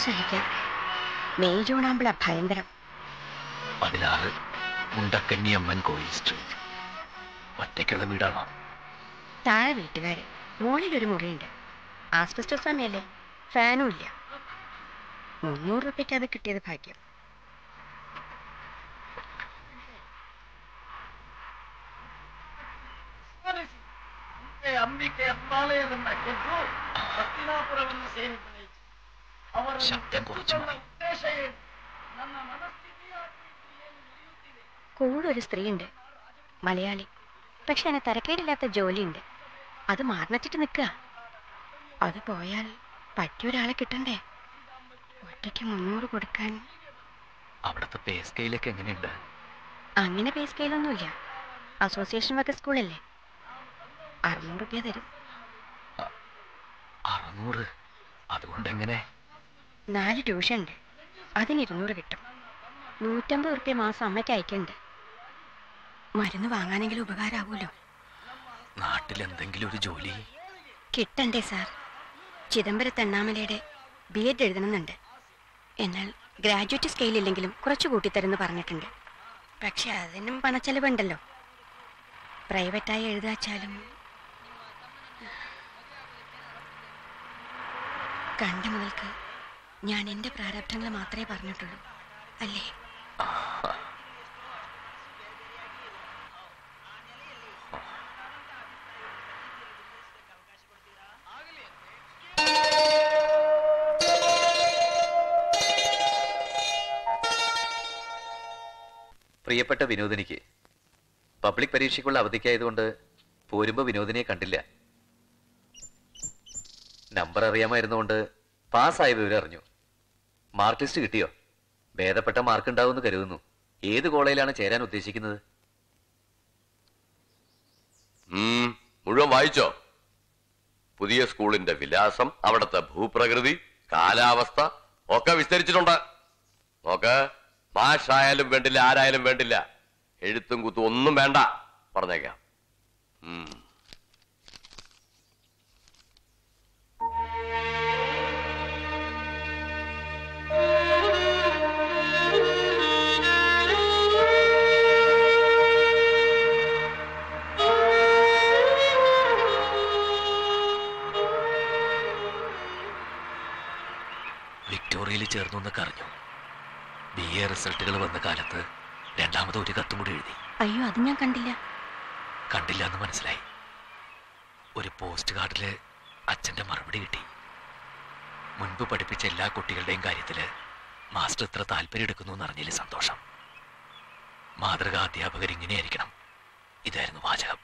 ഇപ്പൊ സഹിക്കാം മെയ് ജൂണാകുമ്പോഴാ ഭയങ്കരം. പതിനാറ് മുണ്ടക്കണ്ണി അമ്മൻ കോയിൽ സ്ട്രീറ്റ് ഒറ്റയ്ക്കുള്ള വീടാണോ? താഴെ വീട്ടുകാര്. മുകളിലൊരു ഒരു മുറിയുണ്ട്. ആസ്പെസ്റ്റർ സമയല്ലേ ഫാനും ഇല്ല മുന്നൂറ് രൂപയ്ക്ക് അത് കിട്ടിയത് ഭാഗ്യം. ശബ്ദം കുറച്ചു. കൂടെ ഒരു സ്ത്രീയുണ്ട്. മലയാളി. പക്ഷെ അതിന് തരക്കേടില്ലാത്ത ജോലിയുണ്ട്. അത് മാറിനച്ചിട്ട് നിൽക്കുക. അത് പോയാൽ പറ്റിയ ഒരാളെ കിട്ടണ്ടേ? ഒറ്റയ്ക്ക് മുന്നൂറ് കൊടുക്കാൻ. അവിടുത്തെ പേ സ്കെയിലൊക്കെ എങ്ങനെയുണ്ട്? അങ്ങനെ പേ സ്കെയിലൊന്നുമില്ല. Association work സ്കൂളല്ലേ? അറുന്നൂറ് രൂപ തരും. അറുന്നൂറ്? അതുകൊണ്ട് എങ്ങനെ നാല് ട്യൂഷൻ ഉണ്ട് അതിന് ഇരുന്നൂറ് കിട്ടും. നൂറ്റമ്പത് റുപ്യ മാസം അമ്മയ്ക്ക് അയക്കുന്നുണ്ട് മരുന്ന് വാങ്ങാനെങ്കിലും ഉപകാരമാവുമല്ലോ നാട്ടിൽ എന്തെങ്കിലും ഒരു ജോലി. കിട്ടണ്ടേ സാർ. ചിദംബരത്ത് എണ്ണാമലയുടെ ബി എഡ് എഴുതണമെന്നുണ്ട്. എന്നാൽ ഗ്രാജുവേറ്റ് സ്കെയിലില്ലെങ്കിലും കുറച്ച് കൂട്ടിത്തരുമെന്ന് പറഞ്ഞിട്ടുണ്ട്. പക്ഷെ അതിനും പണച്ചെലവുണ്ടല്ലോ. പ്രൈവറ്റായി എഴുതാച്ചാലും കണ്ട മുതൽക്ക് ഞാൻ എന്റെ പ്രാരബ്ധങ്ങൾ മാത്രമേ പറഞ്ഞിട്ടുള്ളൂ. അല്ലേ? പ്രിയപ്പെട്ട വിനോദിനിക്ക് പബ്ലിക് പരീക്ഷയ്ക്കുള്ള അവധിക്കായതുകൊണ്ട് പോരുമ്പോ വിനോദിനിയെ കണ്ടില്ല. നമ്പർ അറിയാമായിരുന്നുകൊണ്ട് പാസ്സായ വിവരം അറിഞ്ഞു. മാർക്ക് ലിസ്റ്റ് കിട്ടിയോ? ഭേദപ്പെട്ട മാർക്ക് ഉണ്ടാവുമെന്ന് കരുതുന്നു. ഏത് കോളേജിലാണ് ചേരാൻ ഉദ്ദേശിക്കുന്നത്? മുഴുവൻ വായിച്ചോ? പുതിയ സ്കൂളിന്റെ വിലാസം അവിടുത്തെ ഭൂപ്രകൃതി കാലാവസ്ഥ ഒക്കെ വിസ്തരിച്ചിട്ടുണ്ട്. നോക്ക് മാഷായാലും വേണ്ടില്ല ആരായാലും വേണ്ടില്ല. എഴുത്തും കുത്തും ഒന്നും വേണ്ട. പറഞ്ഞേക്കാം. ഉം. വിക്ടോറിയയിൽ ചേർന്നു അറിഞ്ഞു ബി എ റിസൾട്ടുകൾ വന്ന കാലത്ത് രണ്ടാമത് ഒരു കത്തും കൂടി എഴുതി. അയ്യോ അത് ഞാൻ കണ്ടില്ല. കണ്ടില്ല എന്ന് മനസ്സിലായി. ഒരു പോസ്റ്റ് കാർഡിൽ അച്ഛന്റെ മറുപടി കിട്ടി. മുൻപ് പഠിപ്പിച്ച എല്ലാ കുട്ടികളുടെയും കാര്യത്തിൽ മാസ്റ്റർ ഇത്ര താല്പര്യം എടുക്കുന്നു എന്നറിഞ്ഞതിൽ സന്തോഷം? മാതൃകാ അധ്യാപകർ ഇങ്ങനെയായിരിക്കണം. ഇതായിരുന്നു വാചകം.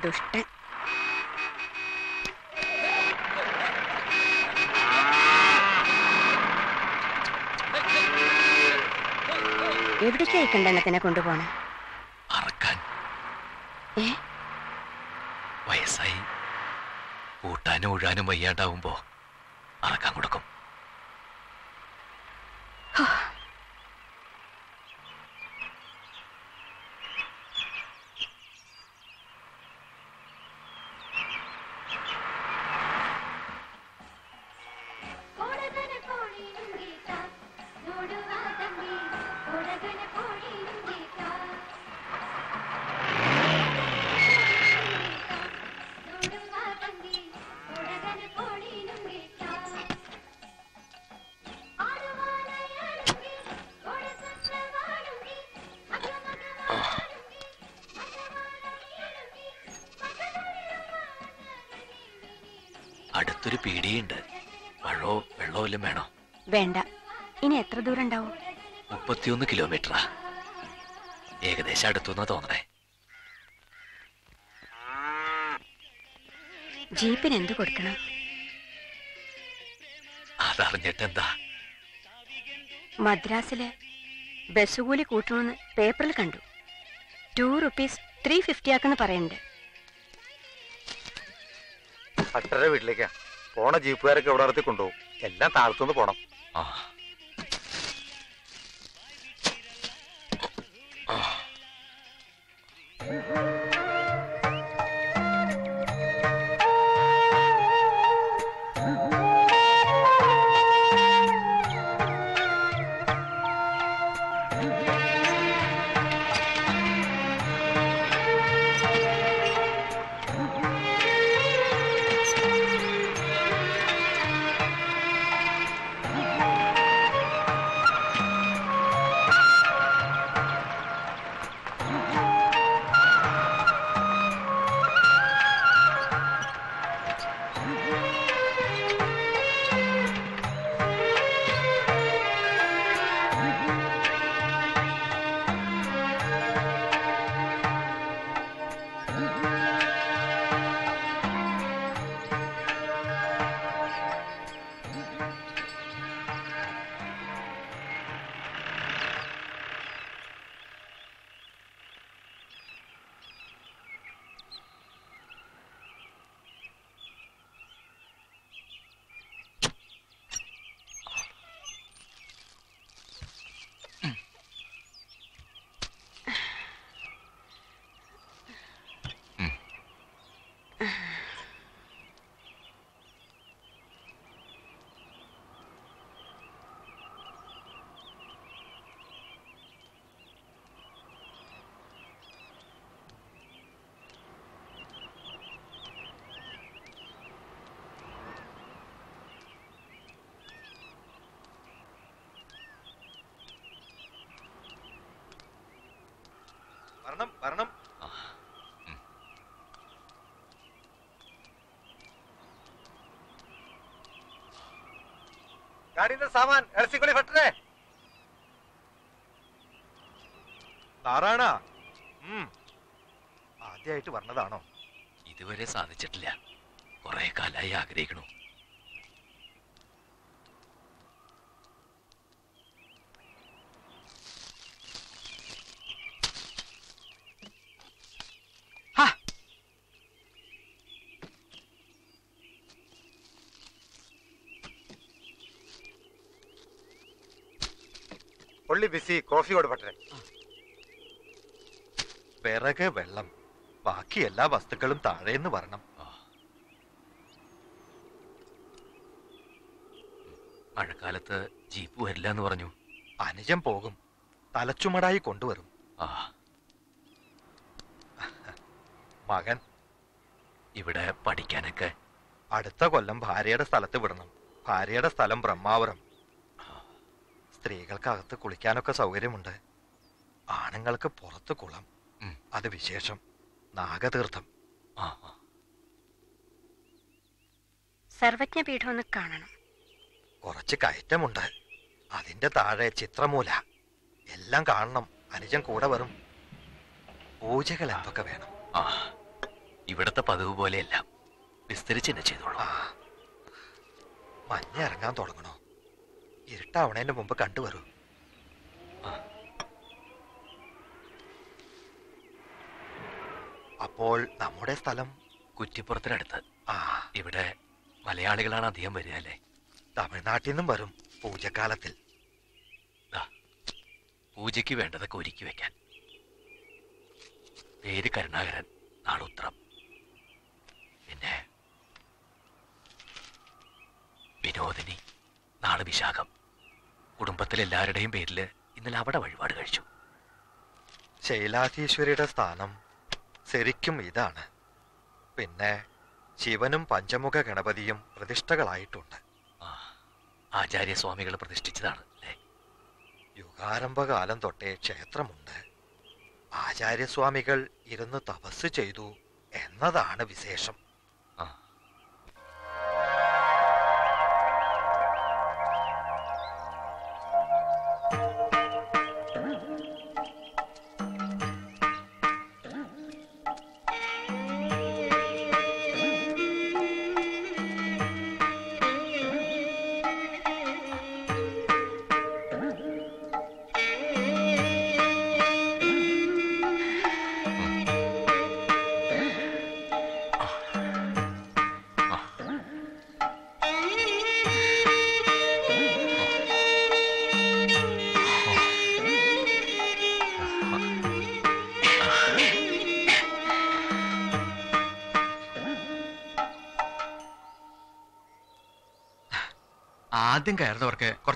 ദുഷ്ടൻ. എവിടേക്കായി കണ്ടെണ്ണത്തിനെ കൊണ്ടുപോണ? അറക്കാൻ. വയസ്സായി. കൂട്ടാനും ഉഴാനും വയ്യാണ്ടാവുമ്പോ അറക്കാൻ കൊടുക്കും. വേണ്ട. ഇനി എത്ര ദൂരം ഉണ്ടാവും മുപ്പത്തിയൊന്ന് കിലോമീറ്ററാ. ഏകദേശം അടുത്തുനിന്ന് തോന്നണേ. ജീപ്പിന് എന്ത് കൊടുക്കണം? അതറിഞ്ഞിട്ടെന്താ? മദ്രാസിൽ ബസ് കൂലി കൂട്ടണമെന്ന് പേപ്പറിൽ കണ്ടു. ടു റുപ്പീസ് ത്രീ ഫിഫ്റ്റി ആക്കെന്ന് പറയുന്നുണ്ട്. ഭട്ടരുടെ വീട്ടിലേക്കാ. പോണ ജീപ്പുകാരൊക്കെ ഇവിടെ നടത്തി കൊണ്ടുപോകും. എല്ലാം താഴത്തുനിന്ന് പോണം. ആ ഗാഡിന്റെ സാമാൻ എളസിക്കൊടി ഫട്ടരെ നാറാണ ആദ്യമായിട്ട് വരണതാണോ ഇതുവരെ സാധിച്ചിട്ടില്ല. കുറെ കാലായി ആഗ്രഹിക്കണു. BC coffee കൊടുപ്പട്ടെ. പിറകെ വെള്ളം. ബാക്കി എല്ലാ വസ്തുക്കളും താഴേന്ന് വരണം. മഴക്കാലത്ത് ജീപ്പ് വരില്ല എന്ന് പറഞ്ഞു. അനുജം പോകും. തലച്ചുമടായി കൊണ്ടുവരും. ആ. മകൻ. ഇവിടെ പഠിക്കാനൊക്കെ. അടുത്ത കൊല്ലം ഭാര്യയുടെ സ്ഥലത്ത് വിടണം. ഭാര്യയുടെ സ്ഥലം ബ്രഹ്മാവരം സ്ത്രീകൾക്ക് കുളിക്കാനൊക്കെ സൗകര്യമുണ്ട്. ആണുങ്ങൾക്ക് പുറത്ത് കുളം. അത് വിശേഷം. നാഗതീർത്ഥം. ആ ആ. സർവജ്ഞ പീഠം ഒന്ന് കാണണം. കുറച്ച് കയറ്റമുണ്ട്. അതിന്റെ താഴെ ചിത്രമൂല. എല്ലാം കാണണം. അനുജൻ കൂടെ വരും. പൂജകൾ എന്തൊക്കെ വേണം? ഇവിടത്തെ പതിവ് പോലെയല്ല. വിസ്തരിച്ച് തന്നെ ചെയ്തോളൂ. മഞ്ഞ ഇറങ്ങാൻ തുടങ്ങണോ? ഇരുട്ടാവണേന്റെ മുമ്പ് കണ്ടുവരൂ അപ്പോൾ നമ്മുടെ സ്ഥലം കുറ്റിപ്പുറത്തിനടുത്ത്. ആ. ഇവിടെ മലയാളികളാണ് അധികം വരിക അല്ലേ? തമിഴ്നാട്ടിൽ നിന്നും വരും പൂജക്കാലത്തിൽ. പൂജയ്ക്ക് വേണ്ടതൊക്കെ ഒരുക്കി വെക്കാൻ. പേര് കരുണാകരൻ നാളുത്രം പിന്നെ വിനോദിനി നാളെ വിശാഖം കുടുംബത്തിലെല്ലാവരുടെയും പേരിൽ ഇന്നലെ അവിടെ വഴിപാട് കഴിച്ചു. ശൈലാധീശ്വരിയുടെ സ്ഥാനം ശരിക്കും ഇതാണ്. പിന്നെ ശിവനും പഞ്ചമുഖ ഗണപതിയും പ്രതിഷ്ഠകളായിട്ടുണ്ട്. ആചാര്യസ്വാമികൾ പ്രതിഷ്ഠിച്ചതാണ് അല്ലേ? യുഗാരംഭകാലം തൊട്ടേ ക്ഷേത്രമുണ്ട്. ആചാര്യസ്വാമികൾ ഇരുന്ന് തപസ് ചെയ്തു എന്നതാണ് വിശേഷം.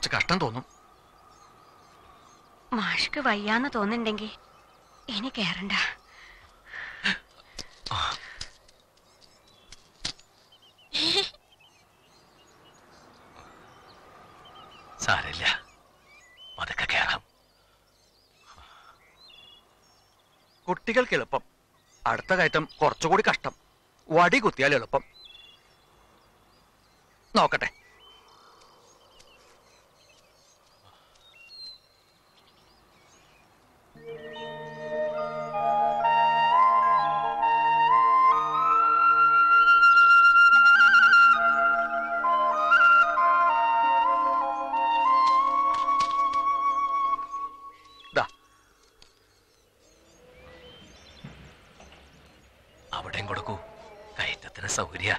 കുറച്ച് കഷ്ടം തോന്നും. മാഷ്ക്ക് വയ്യാന്ന് തോന്നുന്നുണ്ടെങ്കിൽ ഇനി കേറണ്ട. സാരല്ല പതുക്കെ കേറാം. കുട്ടികൾക്ക് എളുപ്പം. അടുത്ത കയറ്റം കുറച്ചുകൂടി കഷ്ടം. വടി കുത്തിയാൽ എളുപ്പം. നോക്കട്ടെ. അവിടെയും കൊടുക്കൂ. കയറ്റത്തിന് സൗകര്യ.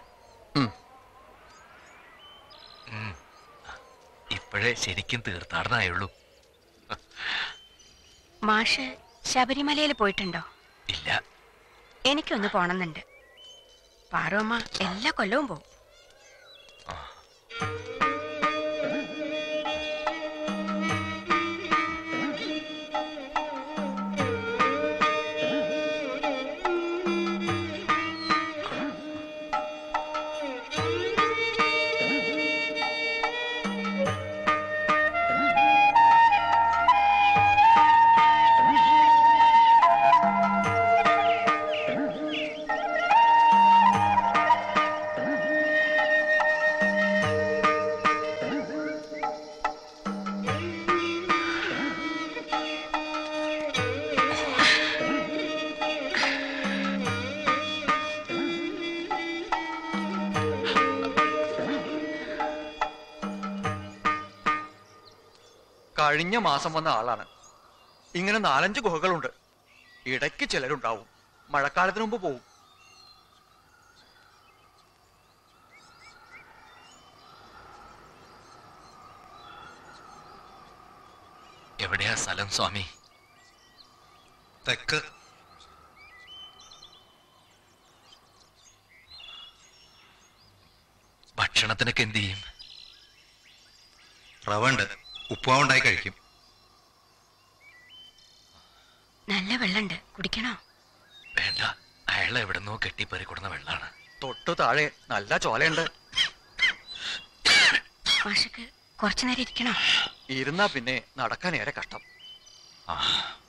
ഇപ്പോഴേ ശരിക്കും തീർത്ഥാടനായുള്ളൂ. മാഷ് ശബരിമലയിൽ പോയിട്ടുണ്ടോ? ഇല്ല. എനിക്കൊന്ന് പോണമെന്നുണ്ട് പാറുമ്മ എല്ലാ കൊല്ലവും പോവും. കഴിഞ്ഞ മാസം വന്ന ആളാണ്. ഇങ്ങനെ നാലഞ്ച് ഗുഹകളുണ്ട്. ഇടയ്ക്ക് ചിലരുണ്ടാവും. മഴക്കാലത്തിന് മുമ്പ് പോവും. എവിടെയാ സ്ഥലം സ്വാമി? തെക്ക്. ഭക്ഷണത്തിനൊക്കെ എന്ത് ചെയ്യും? റവ ഉണ്ട്. ഉപ്പുമാവുണ്ടായി കഴിക്കും നല്ല വെള്ളമുണ്ട് കുടിക്കണോ വേണ്ട അയാൾ എവിടെന്നോ കെട്ടിപ്പറി കൊടുന്ന വെള്ളാണ്. തൊട്ടു താഴെ നല്ല ചോലയുണ്ട്. മാഷക്ക് കുറച്ചു നേരം ഇരിക്കണോ? ഇരുന്നാ പിന്നെ നടക്കാൻ ഏറെ കഷ്ടം. ഇവിടെ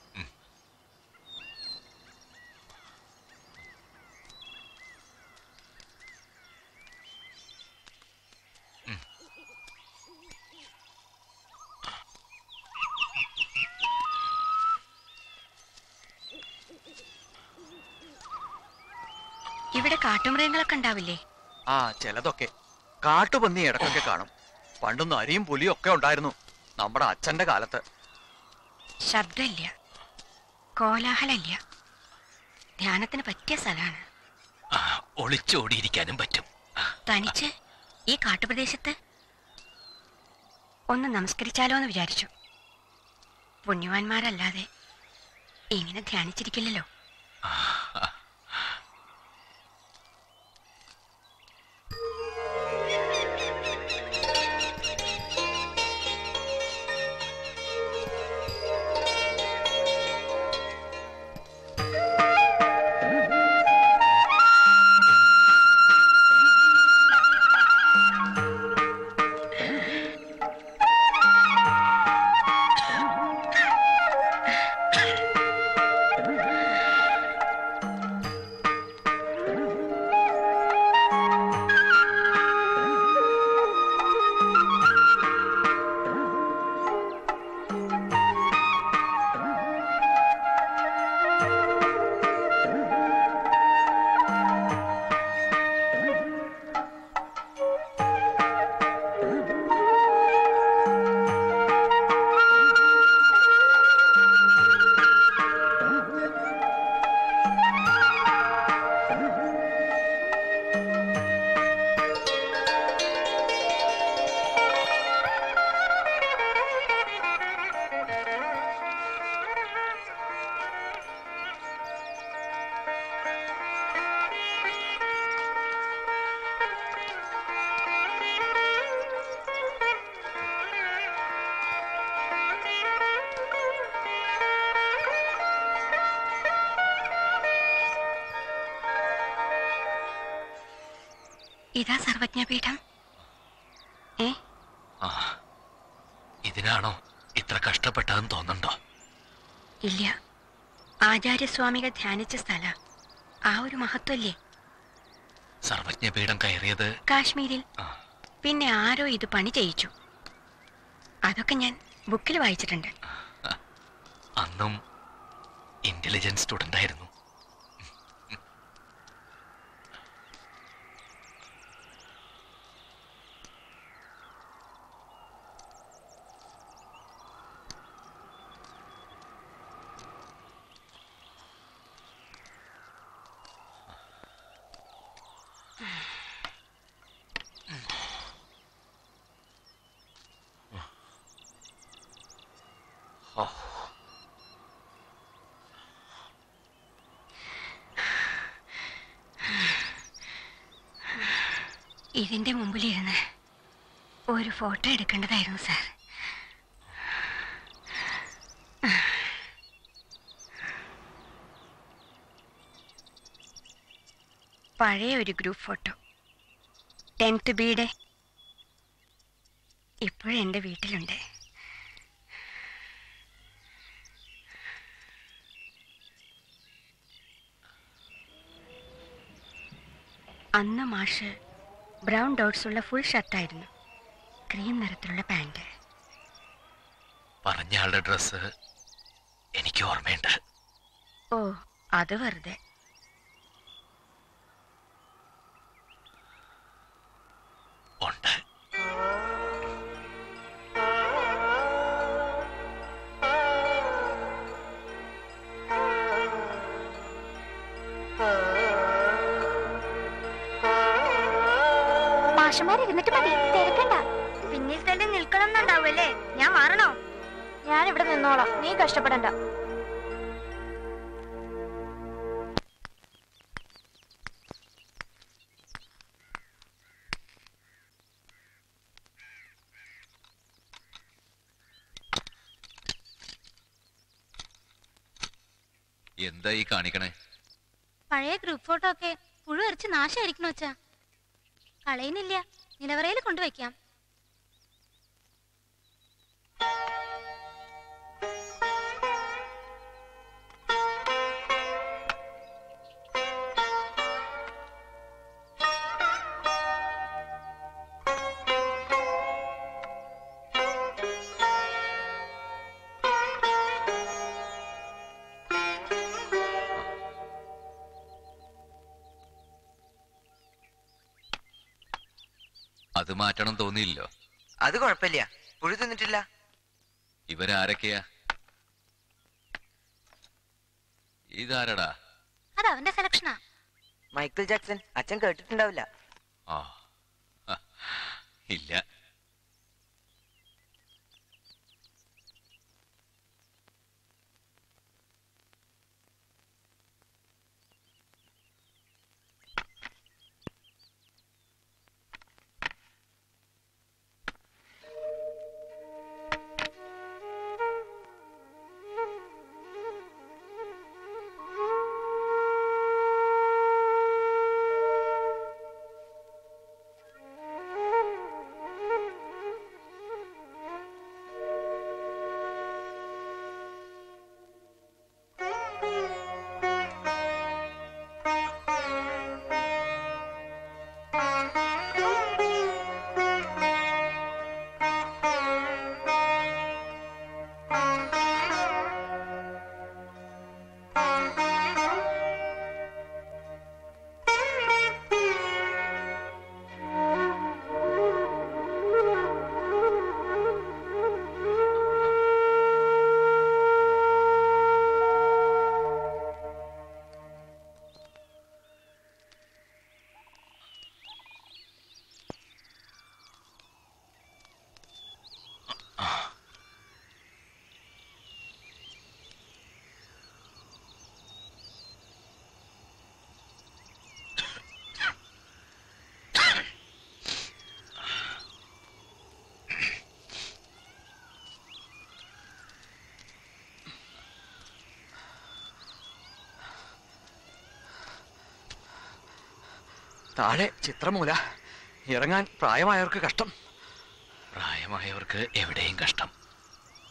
ഉണ്ടാവില്ലേ ആ ചിലതൊക്കെ കാട്ടുപന്നി ഇടക്കൊക്കെ കാണും. പണ്ടൊന്നും അരിയും പുലിയും ഒക്കെ ഉണ്ടായിരുന്നു നമ്മുടെ അച്ഛന്റെ കാലത്ത്. ശബ്ദമില്ല. കോലാഹലമില്ല. ധ്യാനത്തിന് പറ്റിയ സ്ഥലമാണ്. ഒളിച്ചോടിയിരിക്കാനും പറ്റും. തനിച്ച് ഈ കാട്ടുപ്രദേശത്ത് ഒന്ന് നമസ്കരിച്ചാലോ എന്ന് വിചാരിച്ചു. പുണ്യവാന്മാരല്ലാതെ ഇങ്ങനെ ധ്യാനിച്ചിരിക്കില്ലല്ലോ. ഏ? ആ ഇതിനാണോ ഇത്ര കഷ്ടപ്പെട്ടതെന്ന് തോന്നണ്ടോ ഇല്ല. ആചാര്യസ്വാമികൾ ധ്യാനിച്ച സ്ഥല. ആ ഒരു മഹത്വല്ലേ? സർവജ്ഞപീഠം കയറിയത് കാശ്മീരിൽ. പിന്നെ ആരോ ഇത് പണി ചെയ്യിച്ചു. അതൊക്കെ ഞാൻ ബുക്കിൽ വായിച്ചിട്ടുണ്ട്. അന്നും ഇന്റലിജൻസ് സ്റ്റുഡന്റ് ആയിരുന്നു. ഇതിന്റെ മുമ്പിലിരുന്ന് ഒരു ഫോട്ടോ എടുക്കേണ്ടതായിരുന്നു സാർ. പഴയ ഒരു ഗ്രൂപ്പ് ഫോട്ടോ. ടെൻത്ത് ബിയുടെ. ഇപ്പോഴും എന്റെ വീട്ടിലുണ്ട്. അന്ന് മാഷ് ബ്രൗൺ ഡോട്ട്സ് ഉള്ള ഫുൾ ഷർട്ടായിരുന്നു. ക്രീം നിറത്തിലുള്ള പാന്റ്. പറഞ്ഞ ആളുടെ ഡ്രസ്സ് എനിക്ക് ഓർമ്മയുണ്ട്. ഓ അത് വെറുതെ. ഇവിടെ നിന്നോളാം. നീ കഷ്ടപ്പെടണ്ട. എന്താ ഈ കാണിക്കണേ? പഴയ ഗ്രൂപ്പ് ഫോട്ടോ ഒക്കെ പുഴു എറിച്ച് നാശമായിരിക്കണോ വെച്ചാ കളയുന്നില്ല. നിലവറയിൽ കൊണ്ടുവയ്ക്കാം. അത് മാറ്റണം തോന്നിയില്ലോ അത് കുഴപ്പമില്ല. പുഴു തിന്നിട്ടില്ല. ഇവരാരൊക്കെയാ? ഇതാരടാ? അത് അവന്റെ സെലക്ഷനാ മൈക്കിൾ ജാക്സൺ. അച്ഛൻ കേട്ടിട്ടുണ്ടാവില്ല. ആ ഇല്ല. താഴെ ചിത്രമൂല. ഇറങ്ങാൻ പ്രായമായവർക്ക് കഷ്ടം. പ്രായമായവർക്ക് എവിടെയും കഷ്ടം.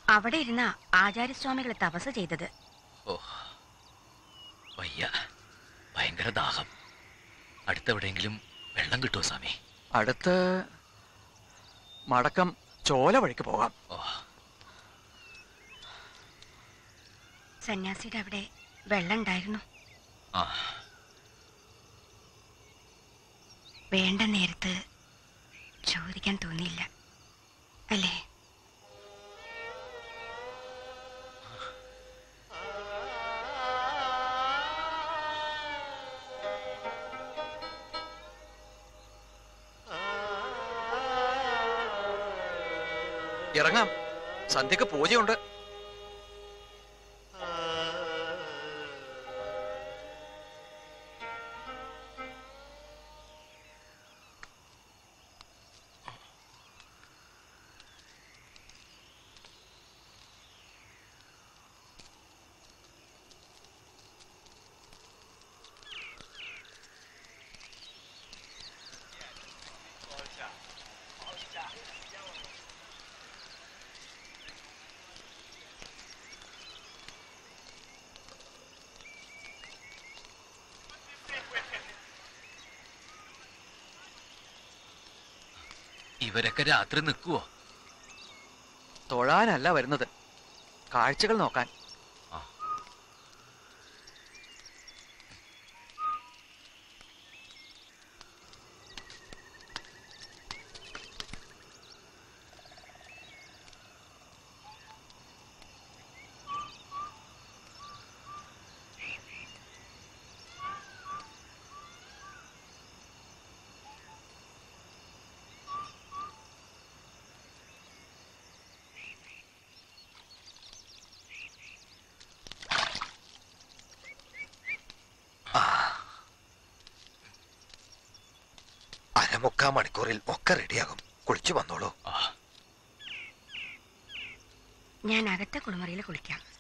അവിടെ ഇരുന്ന ആചാര്യസ്വാമികൾ തപസ് ചെയ്തത്. ഓ വയ്യ. ഭയങ്കര ദാഹം. അടുത്തെവിടെയെങ്കിലും വെള്ളം കിട്ടുമോ സ്വാമി? അടുത്ത് മടക്കം ചോല വഴിക്ക് പോകാം. സന്യാസിയുടെ അവിടെ വെള്ളം ഉണ്ടായിരുന്നു. ആ. വേണ്ട നേരത്ത് ചോദിക്കാൻ തോന്നിയില്ല. അല്ലേ? ഇറങ്ങാം. സന്ധ്യക്ക് പൂജയുണ്ട്. ഇവരൊക്കെ രാത്രി നിൽക്കുവോ? തൊഴാനല്ല വരുന്നത്. കാഴ്ചകൾ നോക്കാൻ. മണിക്കൂറിൽ ഒക്കെ റെഡിയാകും. കുളിച്ചു വന്നോളൂ. ഞാൻ അകത്തെ കുളിമുറിയിൽ കുളിക്കാം.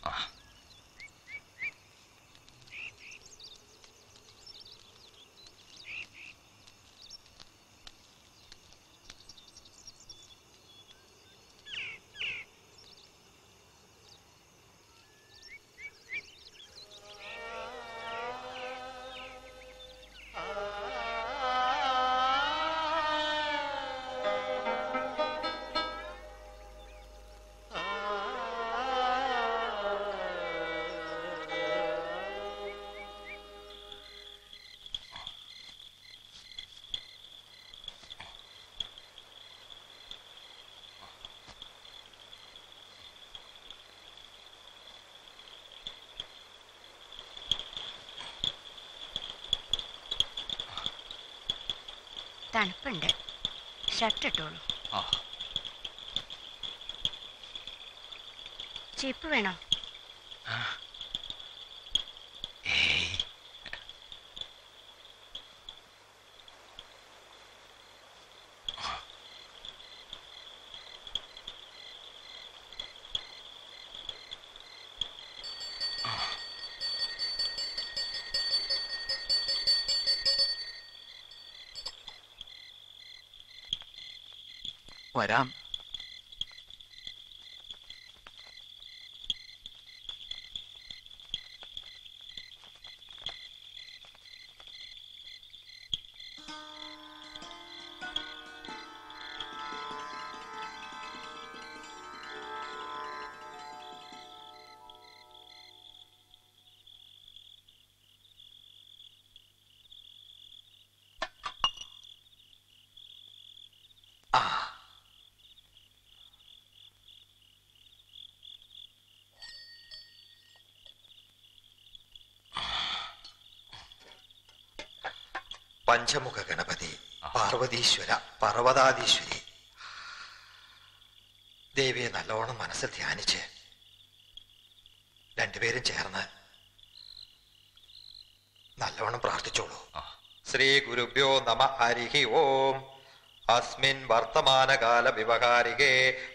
ഷർട്ട് ഇട്ടോളൂ ആ. ചീപ്പ് വേണോ വരാം പഞ്ചമുഖ ഗണപതി പാർവതീശ്വര പർവതാധീശ്വരി ദേവിയെ നല്ലോണം മനസ്സിൽ ധ്യാനിച്ച് രണ്ടുപേരും ചേർന്ന് നല്ലോണം പ്രാർത്ഥിച്ചോളൂ. ശ്രീ ഗുരുഭ്യോ നമ ഹരിഹി ഓം. അസ്മിൻ വർത്തമാനകാല വ്യവഹാരികേ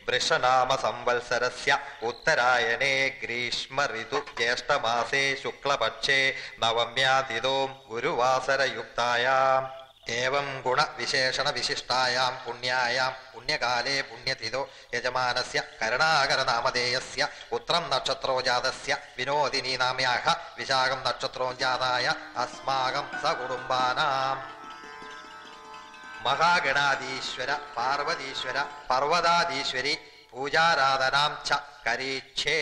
വൃഷനാമ സംവത്സരസ്യ ഉത്തരായണേ ഗ്രീഷ്മ ഋതു ജ്യേഷ്ഠമാസേ ശുക്ലപക്ഷേ നവമ്യാതിഥോം ഗുരുവാസരയുക്തായാം ഏവം ഗുണവിശേഷണ വിശിഷ്ടായാം പുണ്യായാം പുണ്യകാലേ പുണ്യതിഥോ യജമാനസ്യ കരുണാകരനാമധേയസ്യ ഉത്രം നക്ഷത്രോ ജാതസ്യ വിനോദിനി നാമ്യാഹ വിശാഖം നക്ഷത്രോ ജാതായ അസ്മാകം സകുടുംബാനാം महागणाधीश्वर पार्वतीश्वर पर्वतादीश्वरी पूजाराधनां च करीक्षे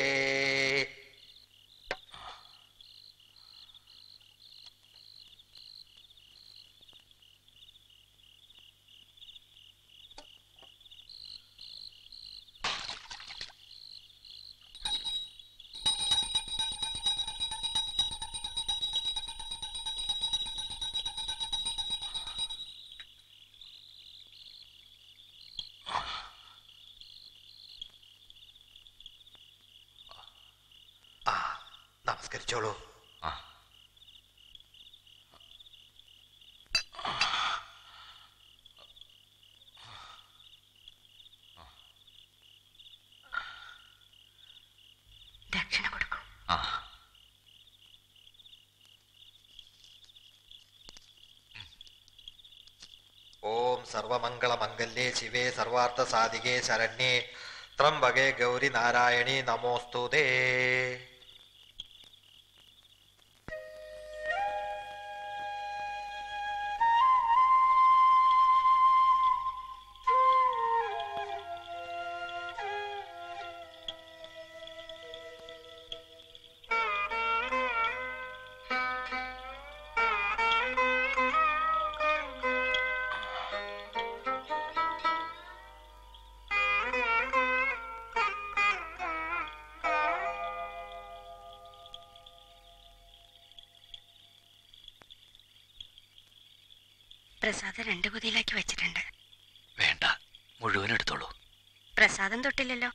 ಸರ್ವಮಂಗಳಮಂಗಲ್ಯೆ ಶಿವೆ ಸರ್ವಾರ್ಥ ಸಾಧಿಗೆ ಶರಣ್ಯೆ. ತ್ರಂಬಗೆ ಗೌರಿ ನಾರಾಯಣಿ ನಮೋಸ್ತುದೇ പ്രസാദം രണ്ട് കുതിയിലാക്കി വെച്ചിട്ടുണ്ട്. വേണ്ട മുഴുവൻ എടുത്തോളൂ പ്രസാദം തൊട്ടില്ലല്ലോ.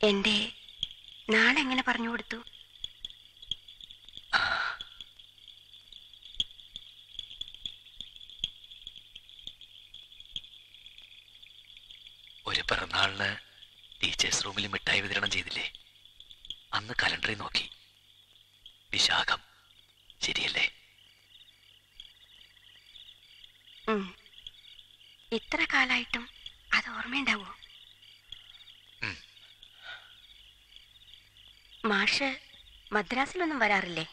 എൻ്റെ മദ്രാസിലൊന്നും വരാറില്ലേ?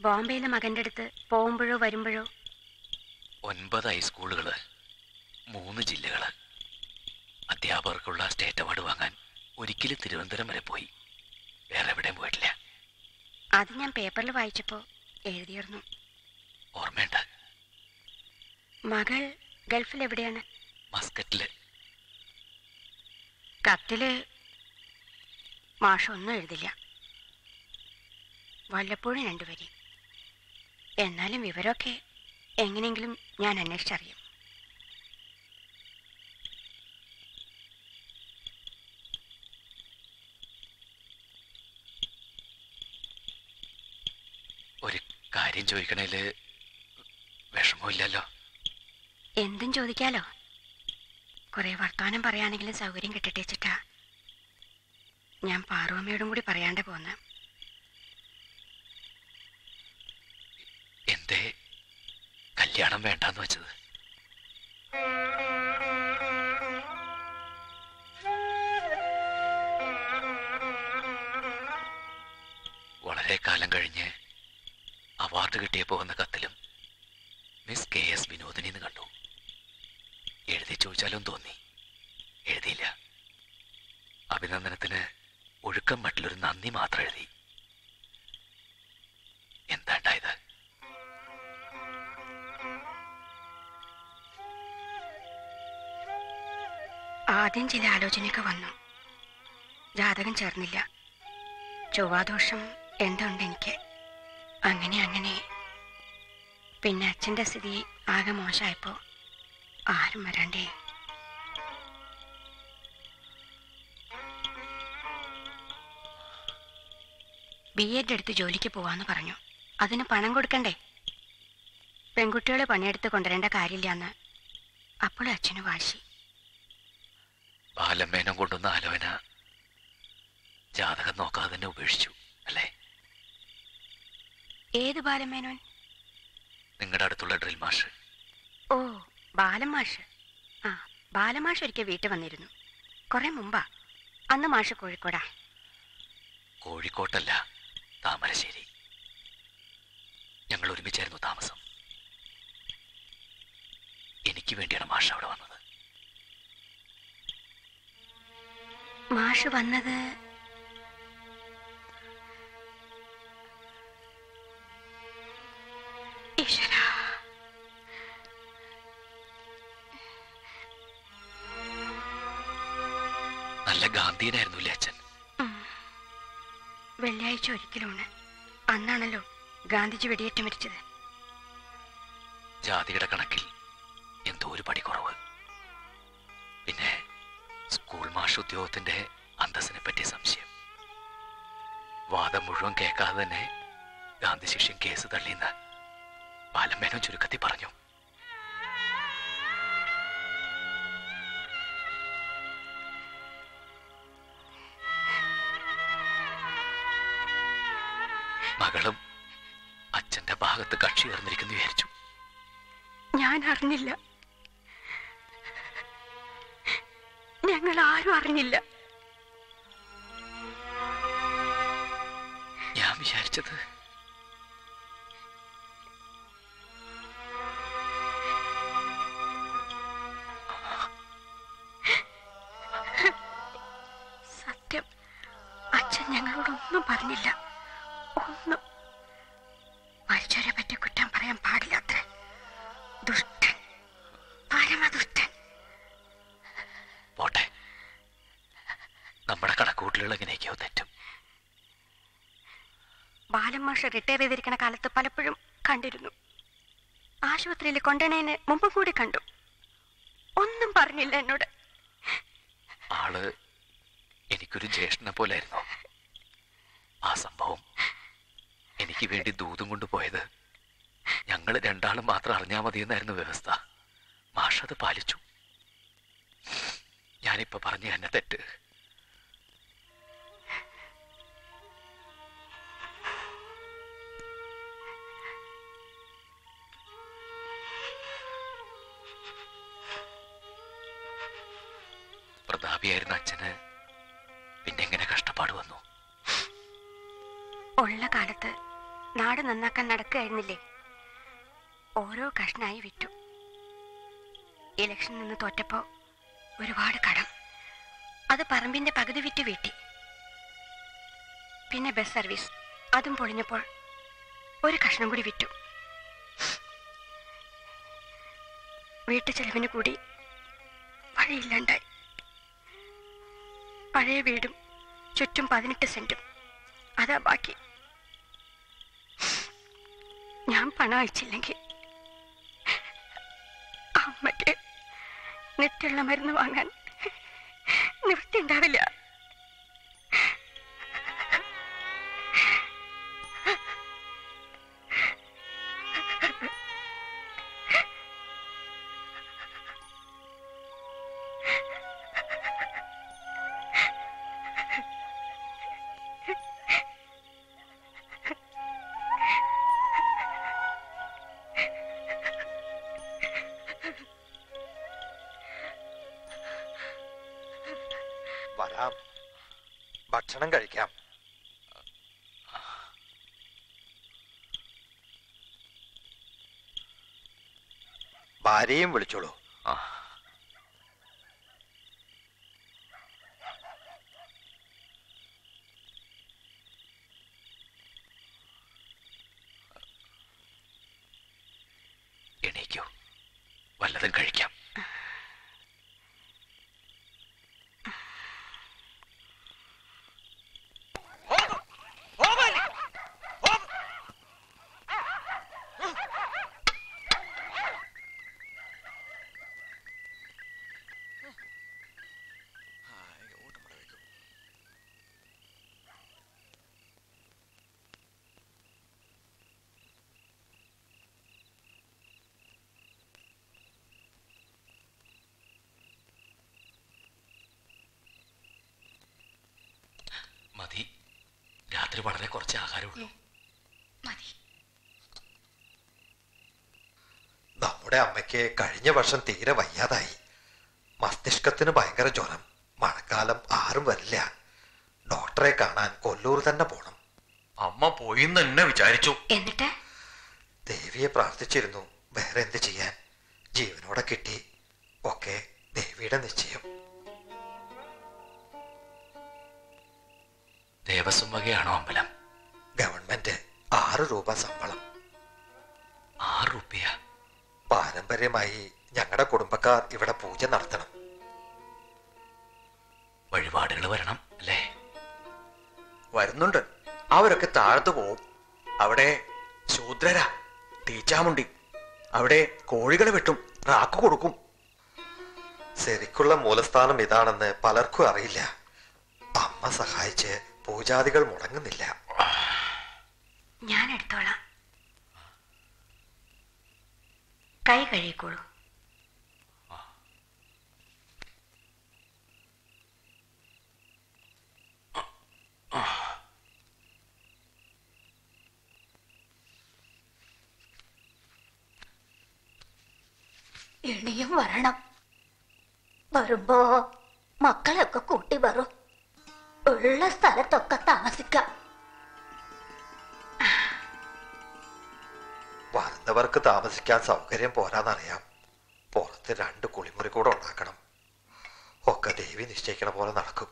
ബോംബെയിലെ മകന്റെ അടുത്ത് പോകുമ്പോഴോ വരുമ്പോഴോ? ഒൻപത് ഹൈസ്കൂളുകൾ മൂന്ന് ജില്ലകൾ. അധ്യാപകർക്കുള്ള സ്റ്റേറ്റ് അവാർഡ് വാങ്ങാൻ ഒരിക്കലും തിരുവനന്തപുരം വരെ പോയി. വേറെ എവിടെയും പോയിട്ടില്ല. അത് ഞാൻ പേപ്പറിൽ വായിച്ചപ്പോ എഴുതിയിരുന്നു. ഓർമ്മയുണ്ട്. മകൾ ഗൾഫിൽ എവിടെയാണ് മസ്കറ്റിൽ. കത്തിൽ മാഷൊന്നും എഴുതില്ല. വല്ലപ്പോഴും രണ്ടുപേരെയും. എന്നാലും വിവരമൊക്കെ എങ്ങനെയെങ്കിലും ഞാൻ അന്വേഷിച്ചറിയും. ഒരു കാര്യം ചോദിക്കണേൽ വിഷമമില്ലല്ലോ. എന്തും ചോദിക്കാലോ. കുറെ വർത്തമാനം പറയാനെങ്കിലും സൗകര്യം കിട്ടട്ടെ വെച്ചിട്ടാ. ഞാൻ പാറുവമ്മയോടും കൂടി പറയാണ്ട് പോന്ന്. എന്തേ? കല്യാണം വേണ്ടെന്ന് വെച്ചത്. വളരെ കാലം കഴിഞ്ഞ് അവാർഡ് കിട്ടിയപ്പോ വന്ന കത്തിലും മിസ് കെ എസ് വിനോദിനി കണ്ടു. എഴുതി ചോദിച്ചാലും തോന്നി. എഴുതിയില്ല. അഭിനന്ദനത്തിന് ഒഴുക്കം മട്ടിലൊരു നന്ദി മാത്രം എഴുതി. എന്താണ്ടായത് ആദ്യം ചില ആലോചനയൊക്കെ വന്നു. ജാതകം ചേർന്നില്ല. ചൊവ്വാദോഷം എന്തുണ്ട് എനിക്ക്? അങ്ങനെ അങ്ങനെ. പിന്നെ അച്ഛന്റെ സ്ഥിതി ആകെ മോശമായപ്പോൾ ആരും വരാണ്ടേ. ബി എഡ് എടുത്ത് ജോലിക്ക് പോവാന്ന് പറഞ്ഞു. അതിന് പണം കൊടുക്കണ്ടേ? പെൺകുട്ടികളെ പണിയെടുത്ത് കൊണ്ടുവരേണ്ട കാര്യമില്ലാന്ന്. അപ്പോഴും അച്ഛന് വാശി. ബാലമ്മേനം കൊണ്ടുവന്ന ആലോചന ജാതകം നോക്കാതെ തന്നെ ഉപേക്ഷിച്ചു അല്ലേ? ഏത് ബാലമേനോൻ? നിങ്ങളുടെ അടുത്തുള്ള ഡ്രിൽ മാഷ്. ഓ ബാലമാഷ് ആ ബാലമാഷ് ഒരിക്കൽ വീട്ടിൽ വന്നിരുന്നു. കുറെ മുമ്പാ. അന്ന് മാഷ് കോഴിക്കോടാ. കോഴിക്കോട്ടല്ല. താമരശ്ശേരി. ഞങ്ങൾ ഒരുമിച്ചായിരുന്നു താമസം. എനിക്ക് വേണ്ടിയാണ് മാഷ അവിടെ വന്നത്. മാഷ് വന്നത് നല്ല ഗാന്ധിയനായിരുന്നു അല്ലേ അച്ഛൻ? വെള്ളിയാഴ്ച ഒരിക്കലുമാണ്. അന്നാണല്ലോ ഗാന്ധിജി വെടിയേറ്റ് മരിച്ചത്. ജാതിയുടെ കണക്കിൽ എന്തോ ഒരു പടി കുറവ്. പിന്നെ സ്കൂൾ മാഷ് ഉദ്യോഗത്തിന്റെ അന്തസ്സിനെ പറ്റി സംശയം. വാദം മുഴുവൻ കേൾക്കാതെ തന്നെ ഗാന്ധി ശിഷ്യൻ കേസ് തള്ളിയെന്ന് ബാലമേനോ ചുരുക്കത്തിൽ പറഞ്ഞു. മകളും അച്ഛന്റെ ഭാഗത്ത് കക്ഷി ചേർന്നിരിക്കുന്നു വിചാരിച്ചു. ഞാൻ അറിഞ്ഞില്ല. ഞങ്ങൾ ആരും അറിഞ്ഞില്ല. ഞാൻ വിചാരിച്ചത് മാഷ് റിട്ടയർ ചെയ്തിരിക്കുന്ന കാലത്ത് പലപ്പോഴും കണ്ടിരുന്നു. ആശുപത്രിയിൽ കൊണ്ടുവന്നതിന് മുമ്പ് കൂടി കണ്ടു. ഒന്നും പറഞ്ഞില്ല എന്നോട്. ആൾ എനിക്കൊരു ജ്യേഷ്ഠനെ പോലായിരുന്നു. ആ സംഭവം എനിക്ക് വേണ്ടി ദൂതും കൊണ്ടുപോയത് ഞങ്ങൾ രണ്ടാളും മാത്രം അറിഞ്ഞാൽ മതിയെന്നായിരുന്നു വ്യവസ്ഥ. പ്രതാപിയായിരുന്ന അച്ഛന് പിന്നെ എങ്ങനെ കഷ്ടപ്പാട് വന്നു? ഉള്ള കാലത്ത് നാട് നന്നാക്കാൻ നടക്കുകയായിരുന്നില്ലേ? ഓരോ കഷ്ണായി വിറ്റു. ഇലക്ഷൻ നിന്ന് തോറ്റപ്പോ ഒരുപാട് കടം. അത് പറമ്പിന്റെ പകുതി വിറ്റ് വീട്ടി. പിന്നെ ബസ് സർവീസ്. അതും പൊളിഞ്ഞപ്പോൾ ഒരു കഷ്ണം കൂടി വിറ്റു. വീട്ടു ചെലവിന് കൂടി വഴിയില്ലാണ്ടായി. പഴയ വീടും ചുറ്റും പതിനെട്ട് സെന്റും. അതാ ബാക്കി. ഞാൻ പണം അയച്ചില്ലെങ്കിൽ അമ്മയ്ക്ക് നെറ്റുള്ള മരുന്ന് വാങ്ങാൻ നിവൃത്തി ഉണ്ടാവില്ല ഭാര്യയും വിളിച്ചോളൂ എണീക്കൂ വല്ലതും കഴിക്കാം മതി രാത്രി വളരെ കുറച്ച് ആഹാരമുള്ളൂ നമ്മുടെ അമ്മയ്ക്ക് കഴിഞ്ഞ വർഷം തീരെ വയ്യാതായി. മസ്തിഷ്കത്തിന് ഭയങ്കര ജ്വരം. മഴക്കാലം ആരും വരില്ല. ഡോക്ടറെ കാണാൻ കൊല്ലൂർ തന്നെ പോണം. അമ്മ പോയി തന്നെ വിചാരിച്ചു. എന്നിട്ട്? ദേവിയെ പ്രാർത്ഥിച്ചിരുന്നു വേറെ എന്ത് ചെയ്യാൻ? ജീവനോടെ കിട്ടി. ഒക്കെ ദേവിയുടെ നിശ്ചയം. ദേവസ്വം വകയാണോ അമ്പലം? ഗവൺമെന്റ് ആറ് രൂപ ശമ്പളം. ആറ് റുപ്യ പാരമ്പര്യമായി ഞങ്ങളുടെ കുടുംബക്കാർ ഇവിടെ പൂജ നടത്തണം. വഴിപാടുകൾ വരണം അല്ലേ? വരുന്നുണ്ട്. അവരൊക്കെ താഴത്തു പോവും. അവിടെ ശൂദ്രരാ തീച്ചാമുണ്ടി അവിടെ കോഴികളെ വെട്ടും റാക്ക് കൊടുക്കും. ശരിക്കുള്ള മൂലസ്ഥാനം ഇതാണെന്ന് പലർക്കും അറിയില്ല. അമ്മ സഹായിച്ച് പൂജാദികൾ മുടങ്ങുന്നില്ല. ഞാൻ എടുത്തോളാം കൈ കഴുകിക്കോളൂ. ഇനിയും വരണം. വരുമ്പോ മക്കളെയൊക്കെ കൂട്ടി വരും. ഉള്ള സ്ഥലത്തൊക്കെ താമസിക്കാം. വരുന്നവർക്ക് താമസിക്കാൻ സൗകര്യം പോരാന്നറിയാം. പുറത്ത് രണ്ട് കുളിമുറി കൂടെ ഉണ്ടാക്കണം. ഒക്കെ ദേവി നിശ്ചയിക്കണ പോലെ നടക്കും.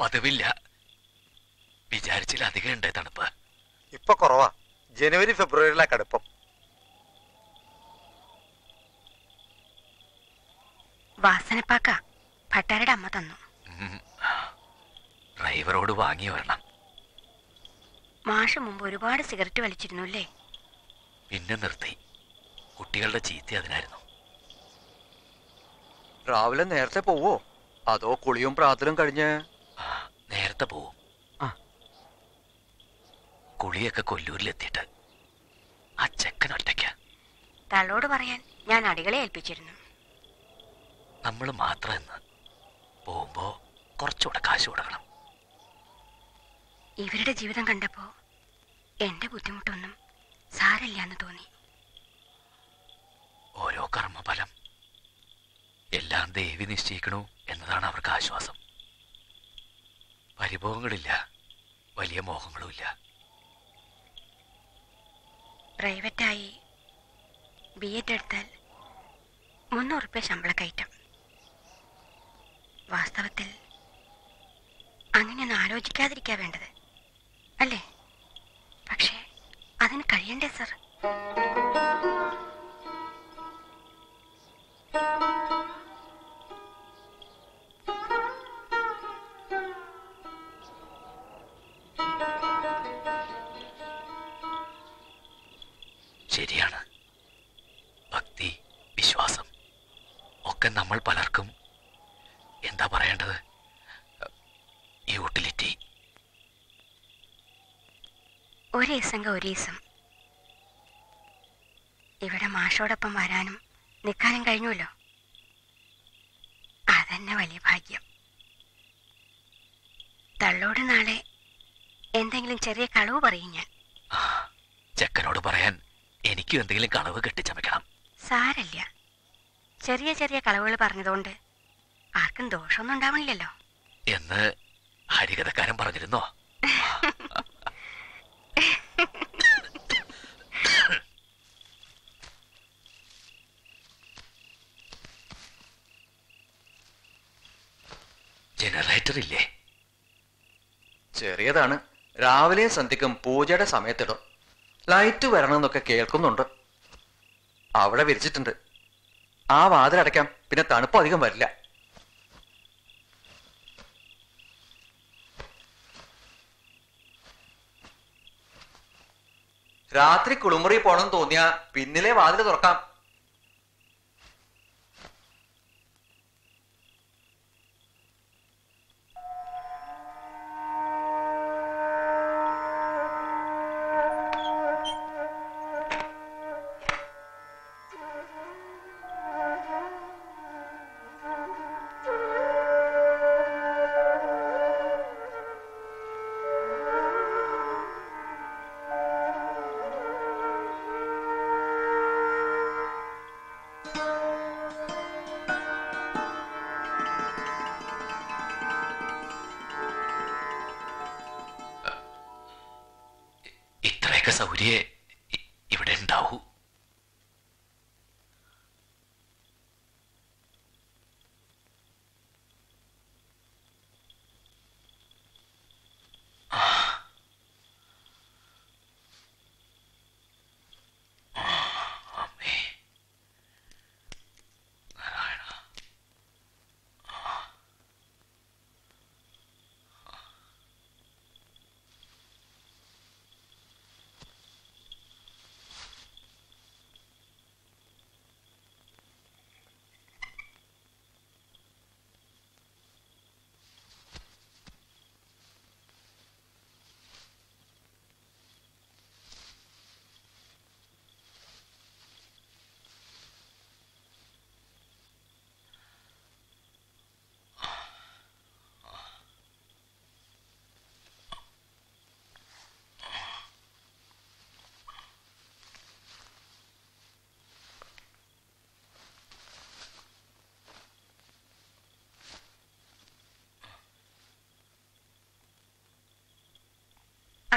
പതിവില്ല. വിചാരിച്ചിലധികം ഉണ്ട് തണുപ്പ്. ഇപ്പൊ കുറവാ. ജനുവരി ഫെബ്രുവരിയിലെ കടുപ്പം. വാസനപ്പാക്ക ഭട്ടാരുടെ അമ്മ തന്നു. ഡ്രൈവറോട് വാങ്ങി വരണം. മാഷ് മുമ്പ് ഒരുപാട് സിഗരറ്റ് വലിച്ചിരുന്നു അല്ലേ? പിന്നെ നിർത്തി. കുട്ടികളുടെ ചീത്ത അതിനായിരുന്നു. രാവിലെ നേരത്തെ പോവോ? അതോ കുളിയും പ്രാതലും കഴിഞ്ഞ്? നേരത്തെ പോവും. കുളിയൊക്കെ കൊല്ലൂരിലെത്തിയിട്ട്. ആ ചെക്കൻ ഒറ്റയ്ക്ക? തള്ളോട് പറയാൻ ഞാൻ അടികളെ ഏൽപ്പിച്ചിരുന്നു. നമ്മൾ മാത്രം എന്ന് പോകുമ്പോ കുറച്ചുകൂടെ കാശ് കൊടുക്കണം. ഇവരുടെ ജീവിതം കണ്ടപ്പോ എന്റെ ബുദ്ധിമുട്ടൊന്നും സാരല്ല എന്ന് തോന്നി. ഓരോ കർമ്മഫലം. എല്ലാം ദേവി നിശ്ചയിക്കണു എന്നതാണ് അവർക്ക് ആശ്വാസം. പരിഭവങ്ങളില്ല വലിയ മോഹങ്ങളുമില്ല. പ്രൈവറ്റായി ബി എഡ് എടുത്താൽ മുന്നൂറ് റുപ്യ ശമ്പള കയറ്റം. വാസ്തവത്തിൽ അങ്ങനെയൊന്നും ആലോചിക്കാതിരിക്കുക വേണ്ടത് അല്ലേ? പക്ഷേ അതിന് കഴിയണ്ടേ സർ? ശരിയാണ്. ഭക്തി വിശ്വാസം ഒക്കെ നമ്മൾ പലർക്കും എന്താ പറയേണ്ടത്? യൂട്ടിലിറ്റി. ഒരേസംഗ ഒരേസം ഇവിടെ മാഷോടൊപ്പം വരാനും നിൽക്കാനും കഴിഞ്ഞുവല്ലോ? അതന്നെ വലിയ ഭാഗ്യം. തള്ളോട് നാളെ എന്തെങ്കിലും ചെറിയ കളവ് പറയും ഞാൻ. ചെക്കനോട് പറയാൻ എനിക്കും എന്തെങ്കിലും കളവ് കെട്ടിച്ചമയ്ക്കണം. സാരല്ല. ചെറിയ ചെറിയ കളവുകൾ പറഞ്ഞതുകൊണ്ട് ആർക്കും ദോഷമൊന്നും ഉണ്ടാവണില്ലല്ലോ. എന്ന് ഹരികഥക്കാരൻ പറഞ്ഞിരുന്നോ? ജനറേറ്റർ ഇല്ലേ ചെറിയതാണ്. രാവിലെയും സന്ധ്യക്കും പൂജയുടെ സമയത്തിടും. ലൈറ്റ് വരണമെന്നൊക്കെ കേൾക്കുന്നുണ്ട്. അവിടെ വിരിച്ചിട്ടുണ്ട്. ആ വാതിലടയ്ക്കാം പിന്നെ തണുപ്പ് അധികം വരില്ല. രാത്രി കുളിമുറി പോണെന്ന് തോന്നിയാ പിന്നിലെ വാതിൽ തുറക്കാം.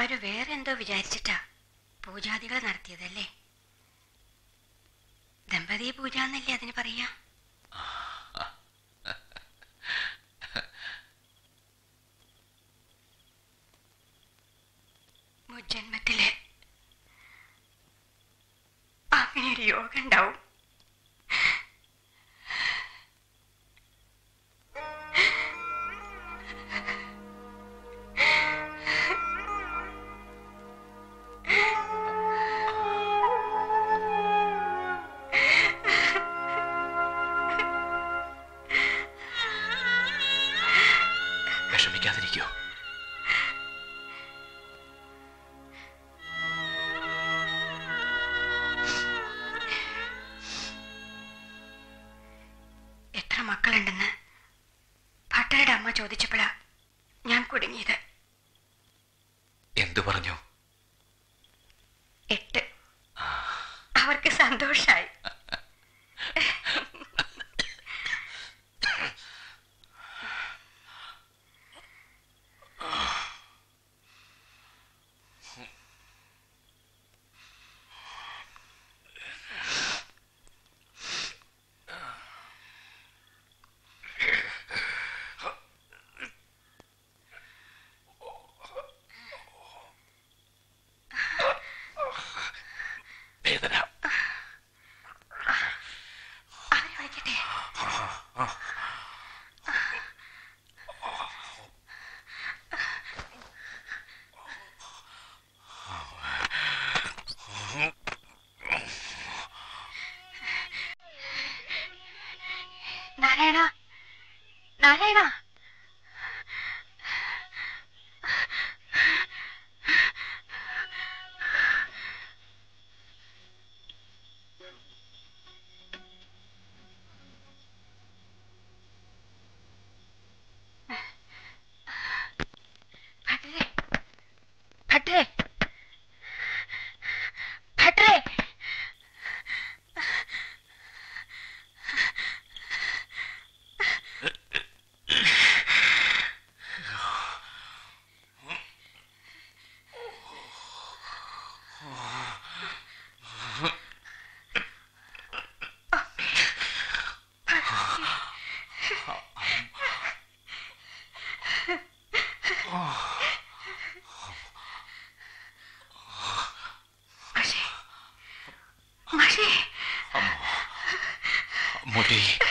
അവർ വേറെ എന്തോ വിചാരിച്ചിട്ടാ പൂജാദികൾ നടത്തിയതല്ലേ? ദമ്പതി പൂജ എന്നല്ലേ അതിന് പറയാ? മുജ്ജന്മത്തിൽ അങ്ങനെ ഒരു യോഗം ഉണ്ടാവും. കഴിക്കാതിരിക്കുമോ അമ്മൂട്ടി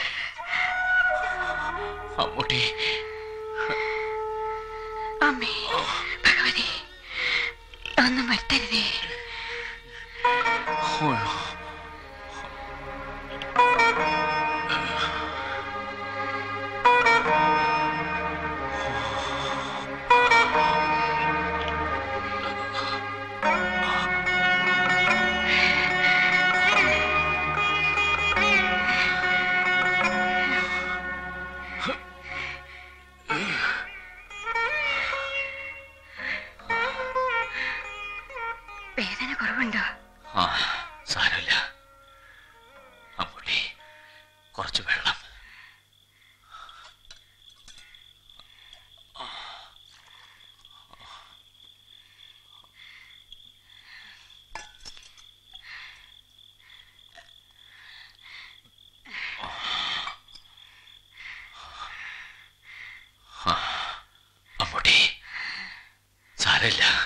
സാരമില്ല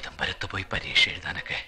ചിദംബരത്ത് പോയി പരീക്ഷ എഴുതാനൊക്കെ.